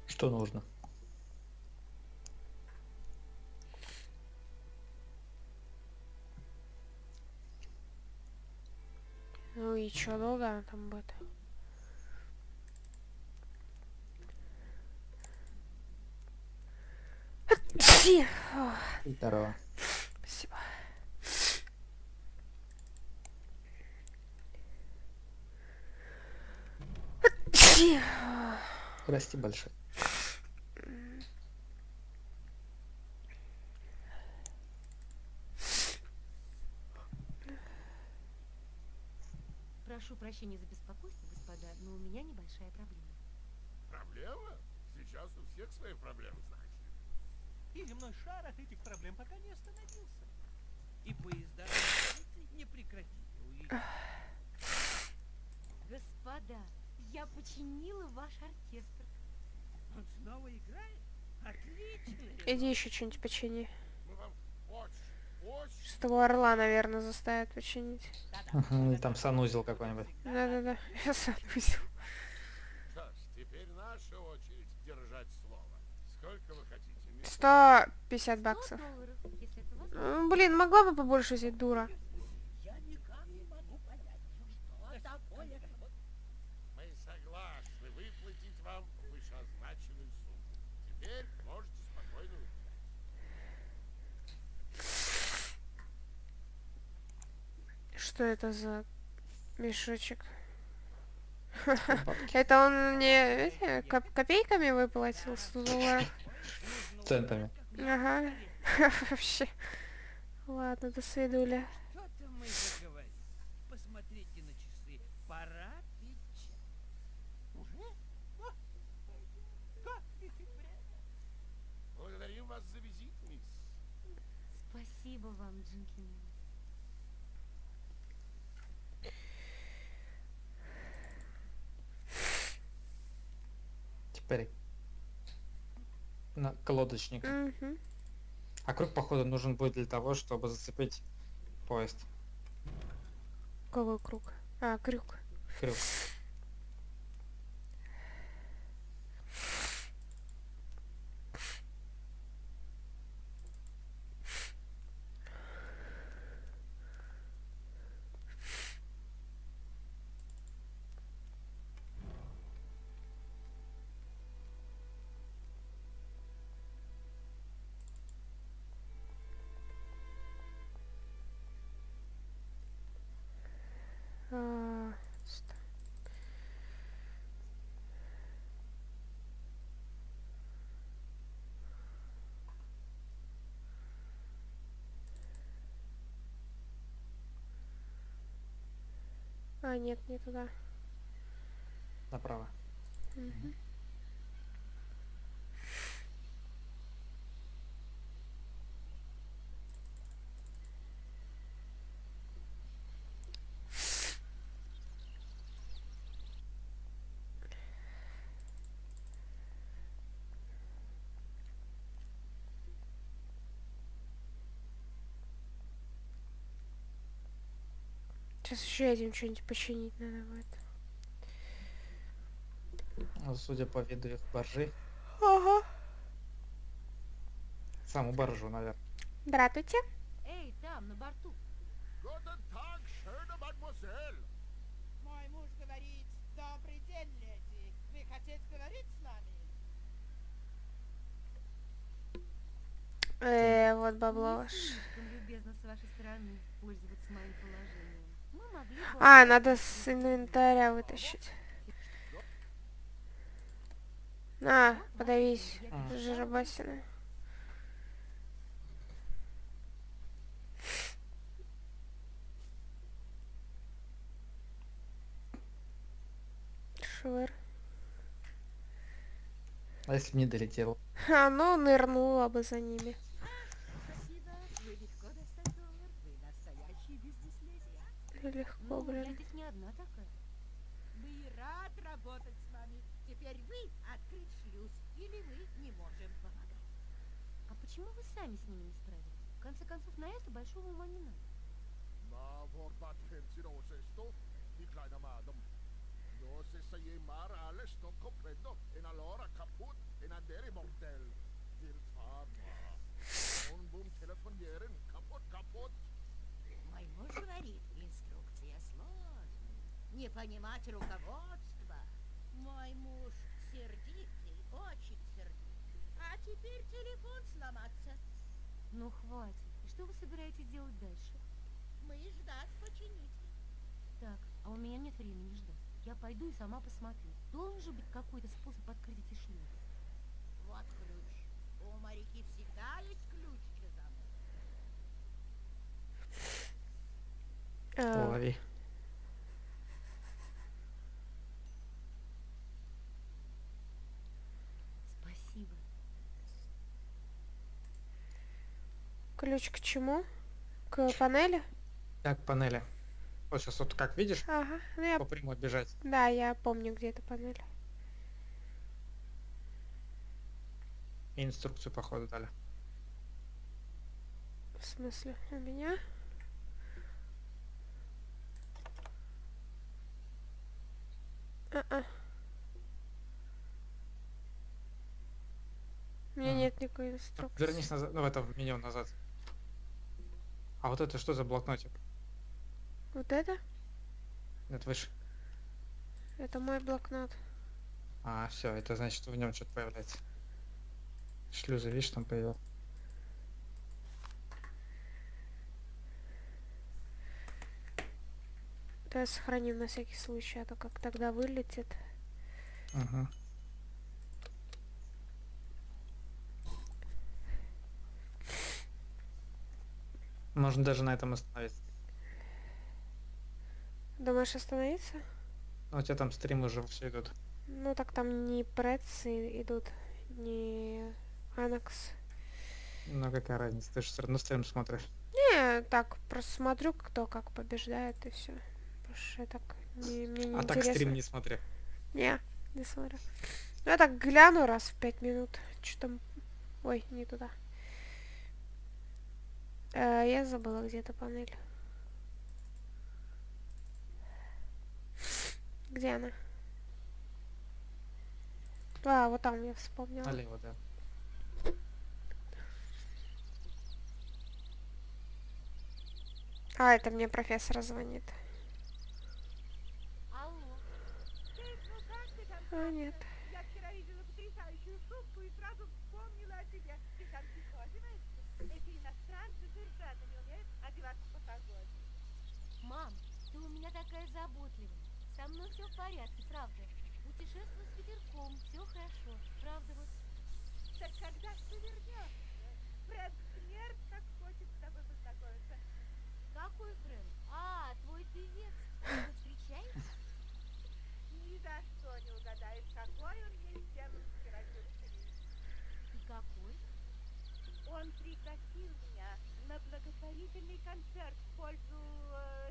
Что нужно? Ну и чё, долго она там будет? Фи! Ох, Здорово. Спасибо. Расти. Расти большой. Прошу прощения за беспокойство, господа, но у меня небольшая проблема. Проблема? Сейчас у всех свои проблемы, знаете. И земной шар от этих проблем пока не остановился. И поезда не прекратили уезжать. Господа, я починила ваш оркестр. Он снова играет? Отлично! Иди еще что-нибудь почини. Мы вам очень, очень С того орла, наверное, заставят починить. Или там санузел какой-нибудь. Да-да-да, я санузел. Что ж, теперь наша очередь держать слово. Сколько вы хотите, мисс? 150 100 баксов. долларов, если это возможно. М, Блин, могла бы побольше взять, дура. Я никак не могу понять, что такое Мы согласны выплатить вам вышеозначенную сумму. Теперь можете спокойно уйти. Что это за мешочек? Это он мне копейками выплатил 100 долларов? Центами. Ага. Вообще. Ладно, до свидуля. Что-то мы заговорили. Посмотрите на часы. Пора пить чай. Уже? Благодарим вас за визит, мисс. Спасибо вам, джентльмен. Теперь на колодочник. Мгм. А круг, походу, нужен будет для того, чтобы зацепить поезд. Какой круг? А, крюк. Крюк. А, ст- А, нет, не туда. Направо. Мгм. Сейчас еще этим что-нибудь починить надо будет. Ну, Судя по виду их боржи, Ага. саму боржу, наверное. Здравствуйте. Эй, там, на борту. Мой муж говорит, добрый день, леди. Вы хотите говорить с нами? Э, вот бабло слишком любезно с вашей стороны пользоваться моим положением. А, надо с инвентаря вытащить. На, подавись, А. жиробасина. Швыр. А если не долетел? А, ну, нырнула бы за ними. Спасибо, вы легко достать доллар. Вы настоящий бизнес-леди. Легко, Ну, я блин. здесь не одна такая. Мы рад работать с вами. Теперь вы открыть шлюз, или мы не можем помогать. А почему вы сами с ними не справились? В конце концов, на это большого ума не надо. Ma var patentsinos esto, mi kleiner madam. No se sai mar alle sto comprendo, en allora kaput, en andere motel. Til farma. Он бум телефониeren, капот, капот. Мой муж говорит. Не понимать руководства. Мой муж сердитый, очень сердитый. А теперь телефон сломаться. Ну, хватит. И что вы собираетесь делать дальше? Мы ждать починить. Так, а у меня нет времени ждать. Я пойду и сама посмотрю. Должен же быть какой-то способ открыть эти шлюзы. Вот ключ. У моряки всегда есть ключ замка. Э, Лови. Спасибо. Ключ к чему? К панели? Так, панели. Вот сейчас вот как видишь, Ага, ну я... по прямой бежать. Да, я помню, где эта панель. И инструкцию, походу, дали. В смысле, у меня? А-а. У меня Ага. нет никакой инструкции. Вернись назад, ну, в это в меню назад. А вот это что за блокнотик? Вот это? Это выше. Это мой блокнот. А, все, это значит, что в нем что-то появляется. Шлюзы, видишь, там появилось. Давай сохраним на всякий случай, а то как тогда вылетит. Угу. Можно даже на этом остановиться. Думаешь остановиться? Ну, у тебя там стримы уже все идут. Ну так там не предсы идут, не анакс. Ну, какая разница, ты же все равно стрим смотришь. Не, так, просто смотрю, кто как побеждает и все. Я так не, мне не а так интересно. стрим не смотри. Не, не смотрю. Ну, я так гляну раз в пять минут. Что там? Ой, не туда. Э, я забыла где-то панель. Где она? А, вот там я вспомнила. Налево, да. А, это мне профессор звонит. Алло. ну как ты там? А, нет. Я вчера видела потрясающую шубку и сразу вспомнила о тебе. Ты там Эти иностранцы совершенно не умеют одеваться по погоде. Мам, ты у меня такая заботливая. Со мной все в порядке, правда. Путешествую с ветерком, все хорошо. Правда, вот Так когда ж ты вернешься? Фрэнк смерть как хочет с тобой познакомиться. какой Фрэнк? А, твой певец. Вы встречаетесь? Ни за что не угадаешь, какой он есть дерзкий радиоактивный. И какой? Он пригласил меня на благотворительный концерт в пользу...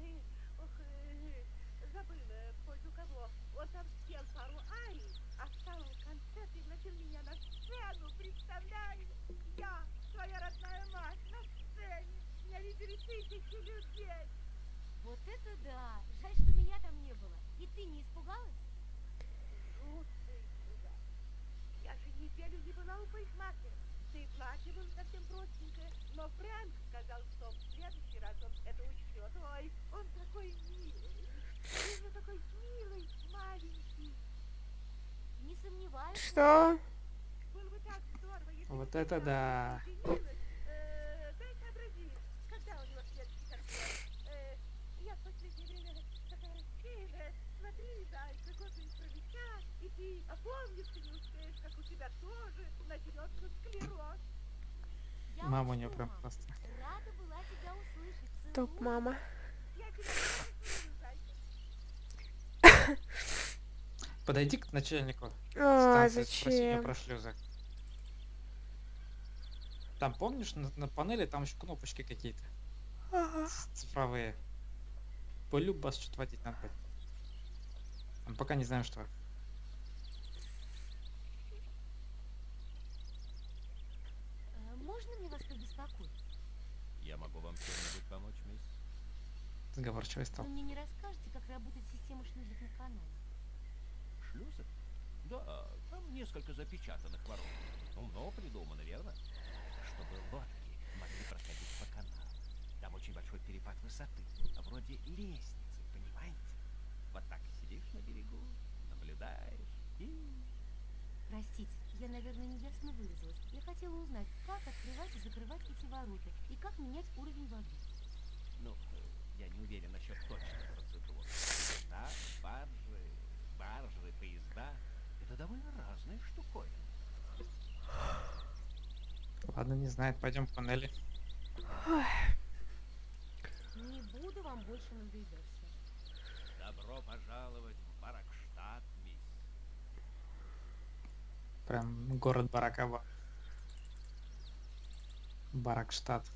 э, ох, э, забыла, в пользу кого. Он там спел пару арий, а в самом конце пригласил меня на сцену, представляешь? Я, твоя родная мать, на сцене. Меня видели тысячи людей. Вот это да! Жаль, что меня там не было. И ты не испугалась? Жутко испугал. Я же неделю не была у парикмахера. Было совсем простенькое. Но Фрэнк сказал, что в следующий раз он это учтет. Ой, он такой милый. Он такой милый, маленький. Не сомневаюсь. Что? Было бы так здорово, если Вот это да. Э. Э, я в последнее время такая рассеянная. Смотри, зайка, год импровиза, и ты опомниться не успеешь, как у тебя тоже начнется склероз. Мама у нее прям просто. Топ мама. Подойди к начальнику А, станции, спроси зачем? про шлюзы. Там, помнишь, на, на панели там еще кнопочки какие-то Ага. цифровые. Полюбас что-то водить надо. будет. Там пока не знаем, что. Э, Можно мне вас побеспокоить? Я могу вам чем-нибудь помочь, мисс? Сговорчивый стал. Вы мне не расскажете, как работает система шлюзов на канале? Шлюзы? Да, там несколько запечатанных ворот. Умно придумано, верно? Чтобы лодки могли проходить по каналу. Там очень большой перепад высоты, вроде лестницы, понимаете? Вот так сидишь на берегу, наблюдаешь и... Простите, я, наверное, неясно выразилась. Я хотела узнать, как открывать и закрывать эти ворота, и как менять уровень воды. Я не уверен насчет точных процедур. Да, баржи баржи, поезда — это довольно разные штуковины. Ладно, не знает, пойдем в панели. Не буду вам больше надоедать. Добро пожаловать в Баракштадт, мисс. Прям город Баракаба. Баракштадт.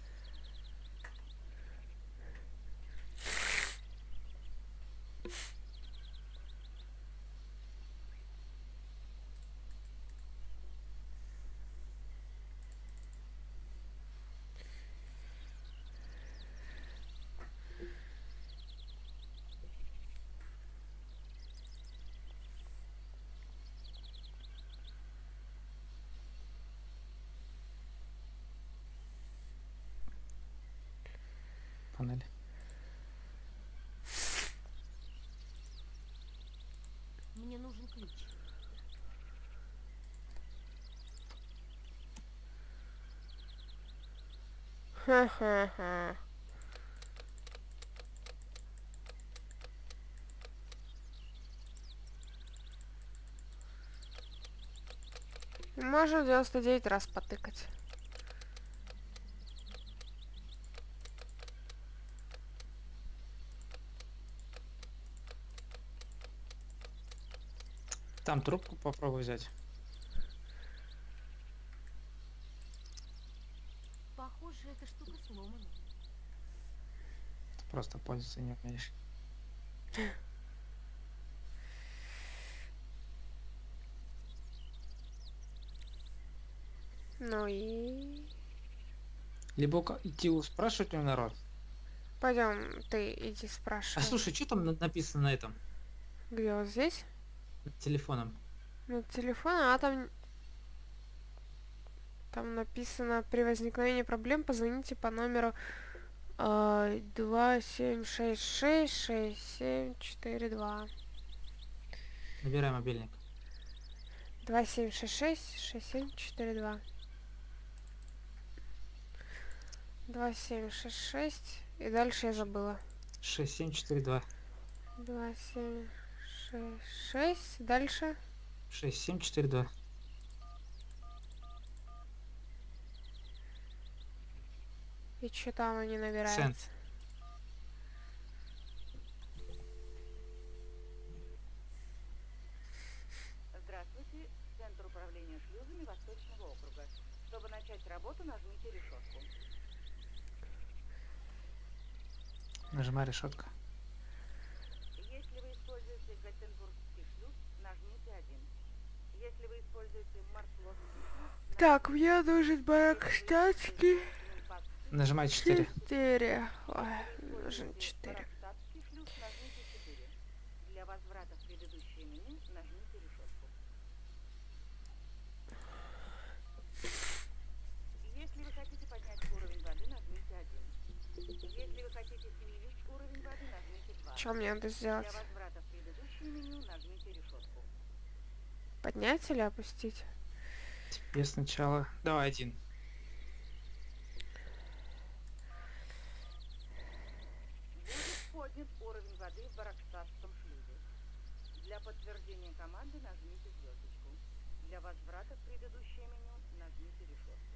Панель. Мне нужен ключ. Ха-ха-ха. Можно 99 раз потыкать. Там трубку попробуй взять. Похоже, эта штука сломана. Ты просто пользоваться не умеешь. Ну и... Либо идти спрашивать у народ. Пойдем, ты иди А спрашивай. слушай, что там на- написано на этом? Где вот здесь? Над телефоном. На телефоне, а там... Там написано, при возникновении проблем позвоните по номеру э, 2766-6742. Набирай мобильник. 2766-6742. 2766. И дальше я забыла. 6742. 2766. Дальше. 6742. И что там они набираются? Здравствуйте, Центр управления шлюзами Восточного округа. Чтобы начать работу, нажмите решетку. Нажимай решетка. Если вы используете Гаттенбургский шлюз, нажмите 1. Если вы используете Марсловский шлюз, Так, мне нужен баракштадтский Нимфатский Нажимай 4. 4. Ой, нужен 4. Баракштадтский шлюз, нажмите 4. Для возврата в предыдущее меню нажмите решетку. Если вы хотите поднять уровень воды, нажмите 1. Если вы хотите снизить уровень воды, нажмите 2. Что мне надо сделать? Поднять или опустить? Тебе сначала... Давай один. Будет поднят уровень воды в Баракстадском шлюзе. Для подтверждения команды нажмите звездочку. Для возврата в предыдущее меню нажмите решетку.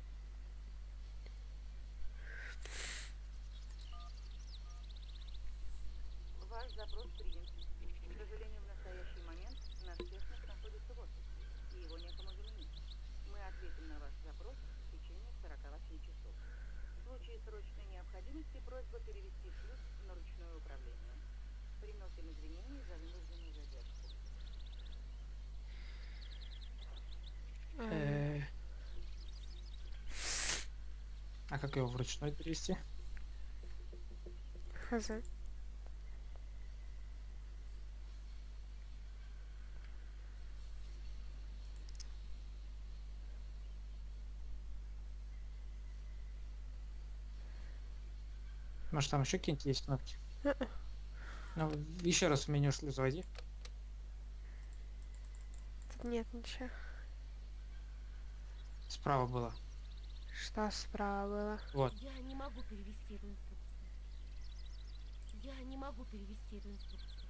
Ваш запрос принят. К сожалению, в настоящий момент наш техник находится в отпуске, и его некому заменить. Мы ответим на ваш запрос в течение 48 часов. В случае срочной необходимости просьба перевести шлюз на ручное управление. Приносим извинения за вынужденную Э, А как его вручную перевести? Хз. Может там еще какие-нибудь есть кнопки? Ну, еще раз в меню шлюз войди. Тут нет ничего. Справа было. Что справа было? Вот. Я не могу перевести эту инструкцию. Я не могу перевести эту инструкцию.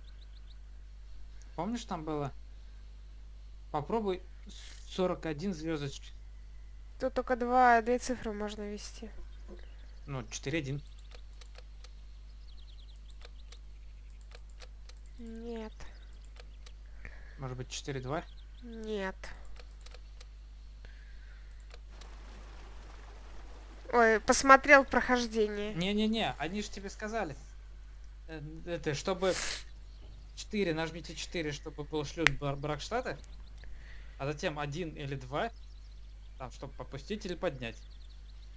Помнишь, там было? Попробуй 41 звездочки. Тут только два, две цифры можно ввести. Ну, 4-1. Нет. Может быть, 4-2? Нет. Ой, посмотрел прохождение. Не-не-не, они же тебе сказали. Э, Это, чтобы 4, нажмите 4, чтобы был Бар- Бракштата, а затем 1 или 2, там, чтобы попустить или поднять.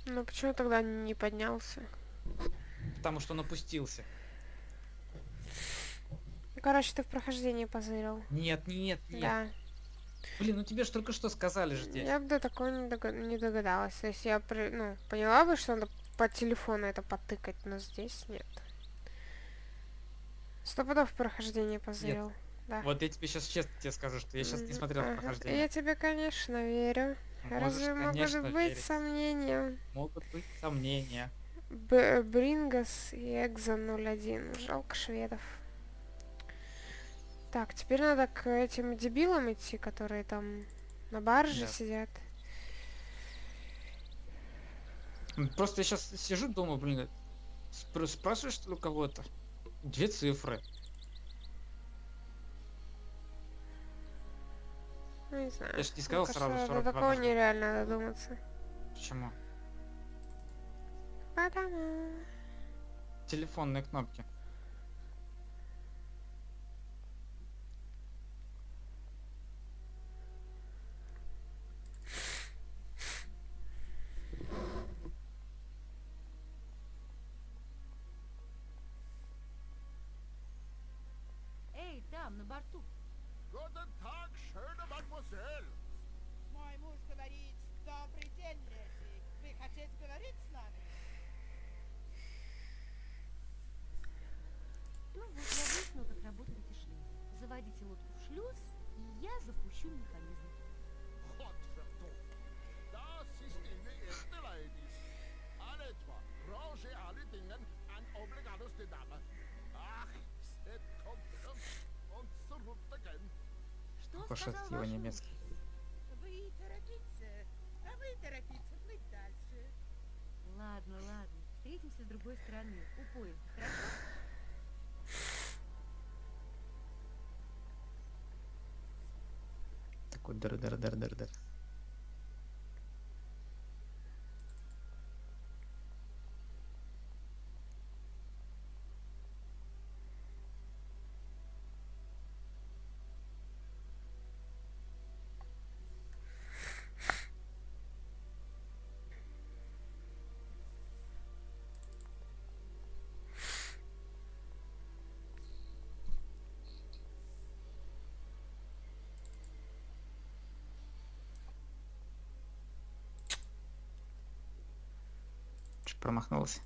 Ну почему тогда не поднялся? Потому что. Ну, короче, ты в прохождении позырил. Нет, нет, нет. Да. Блин, ну тебе же только что сказали же здесь. Я бы до такого не, дога- не догадалась. То есть я при- ну, поняла бы, что надо по телефону это потыкать, но здесь нет. Сто пудов прохождение позырил. Да. Вот я тебе сейчас честно тебе скажу, что я сейчас не смотрел ага. прохождение. Я тебе, конечно, верю. Можешь, Разве могут быть верить. сомнения? Могут быть сомнения. Б- Брингас и Экзо 01. Жалко шведов. Так, теперь надо к этим дебилам идти, которые там на барже Да. сидят. Просто я сейчас сижу, думаю, блин, спр- спрашиваешь что у кого-то? Две цифры. Ну, не знаю. Я ж не сказал Мне сразу 42 До такого нереально додуматься. Почему? Потому... Телефонные кнопки. Эй, там, на борту. Guten Tag, schöne Mademoiselle. Мой муж говорит, добрый день, леди. Вы хотите говорить с нами? Ну вот, я выяснила, как работают эти шлюзы. Заводите лодку в шлюз, и я запущу механизм. Gott verdammt. Das ist Ihnen erste Ladies. An etwa. Branche alle Dingen an obligatus de Dame. Ach, set kommt und zurück again. Что Пошел сказал его немецкий. Вы торопитесь, а вы торопиться плыть дальше. Ладно, ладно. Встретимся с другой стороны, у поезда, хорошо? Такой дыр дыр дыр дыр дыр. Промахнулся?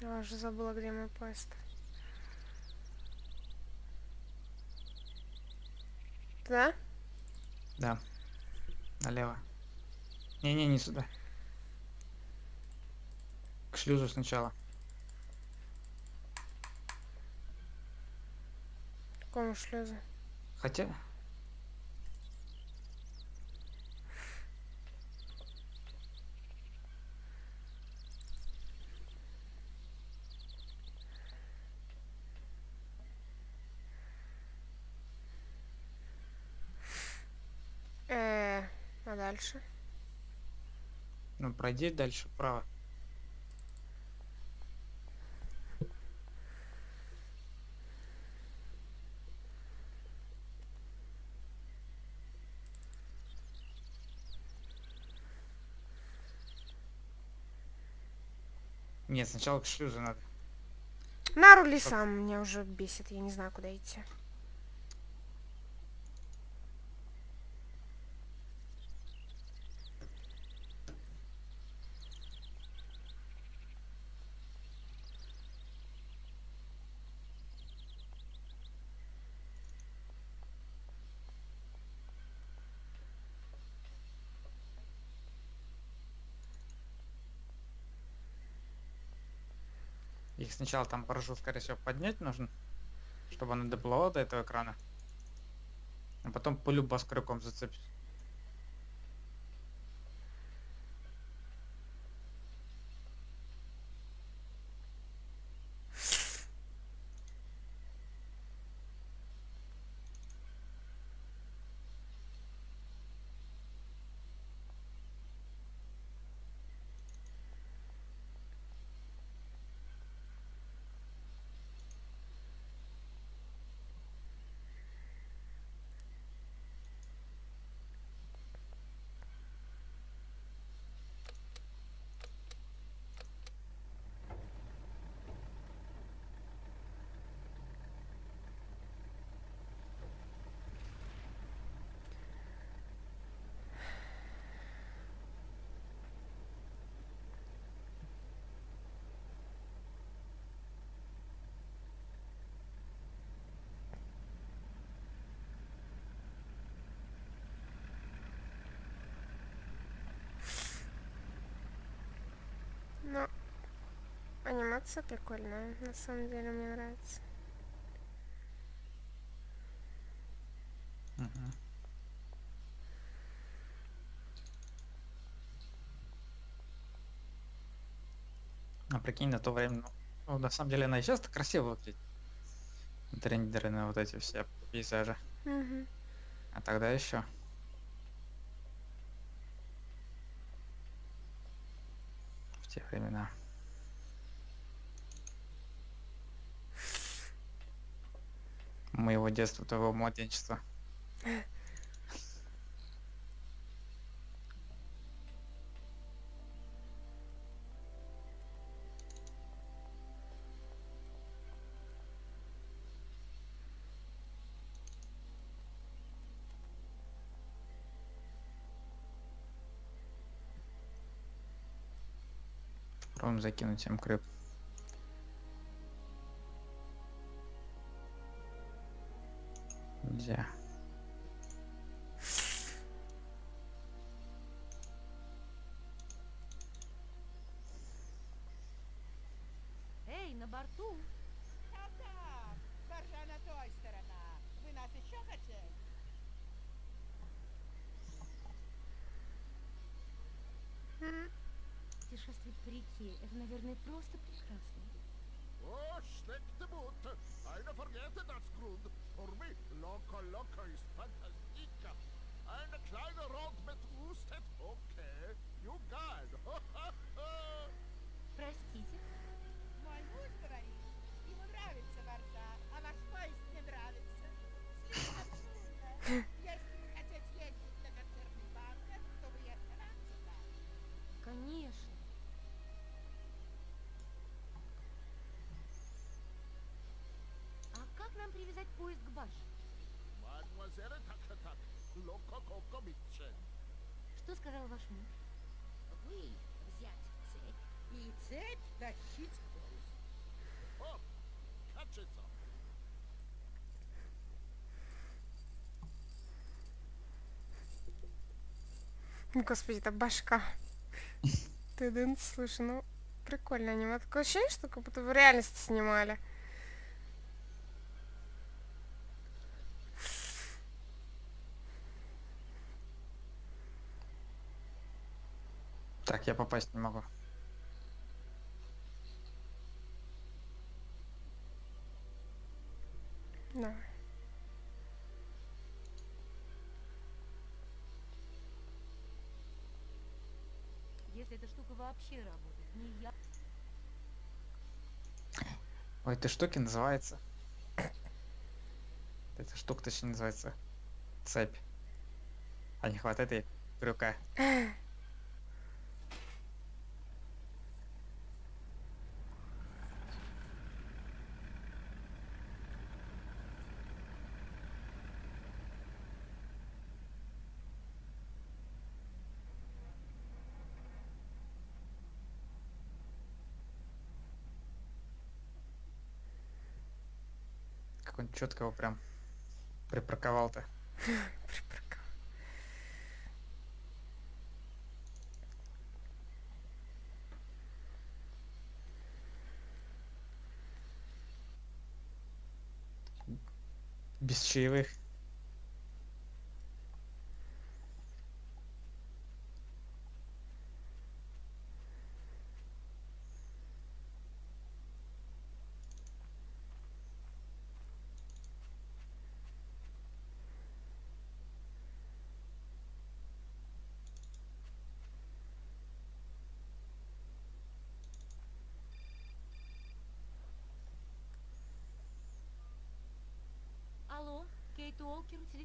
Я уже забыла, где мой поезд. Да? Да. Налево. Не-не, не сюда. К шлюзу сначала. Какому шлюзу? Хотя... Э, а дальше? Ну, пройди дальше вправо. Нет, сначала к шлюзу надо. На рули сам, меня уже бесит, я не знаю, куда идти. Сначала там парашу, скорее всего, поднять нужно, чтобы она доплыла до этого экрана. А потом по любас крюком зацепить. Но анимация прикольная, на самом деле мне нравится. А прикинь, на то время, ну, ну, на самом деле она и сейчас красиво выглядит. Отрендеренные вот эти все пейзажи. Мгм. А тогда еще. Те времена. Моего детства, твоего младенчества. Попробуем закинуть им крюк. Нельзя. Привязать поезд к баше? Mademoiselle так-так. Mitchen. Что сказал ваш муж? Вы взять цепь и цепь тащить поезд. Hopp, качется. Господи, это башка. Ты дын, слушай, ну прикольно аниме. Такое ощущение, что как будто в реальности снимали. Так, я попасть не могу. Да. Если эта штука вообще работает, не я. Ой, этой штуки называется... Эта штука точнее называется цепь. А не хватает ей крюка. четко его прям припарковал-то. Без чаевых.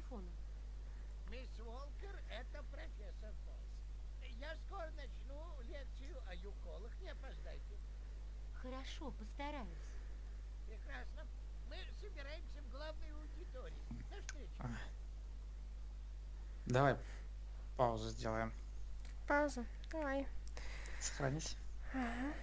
Телефона. Мисс Уолкер, это профессор Фолс. Я скоро начну лекцию о юколах, не опоздайте. Хорошо, постараюсь. Прекрасно. Мы собираемся в главной аудитории. До встречи. Давай паузу сделаем. Пауза. Давай. Сохранись. Ага.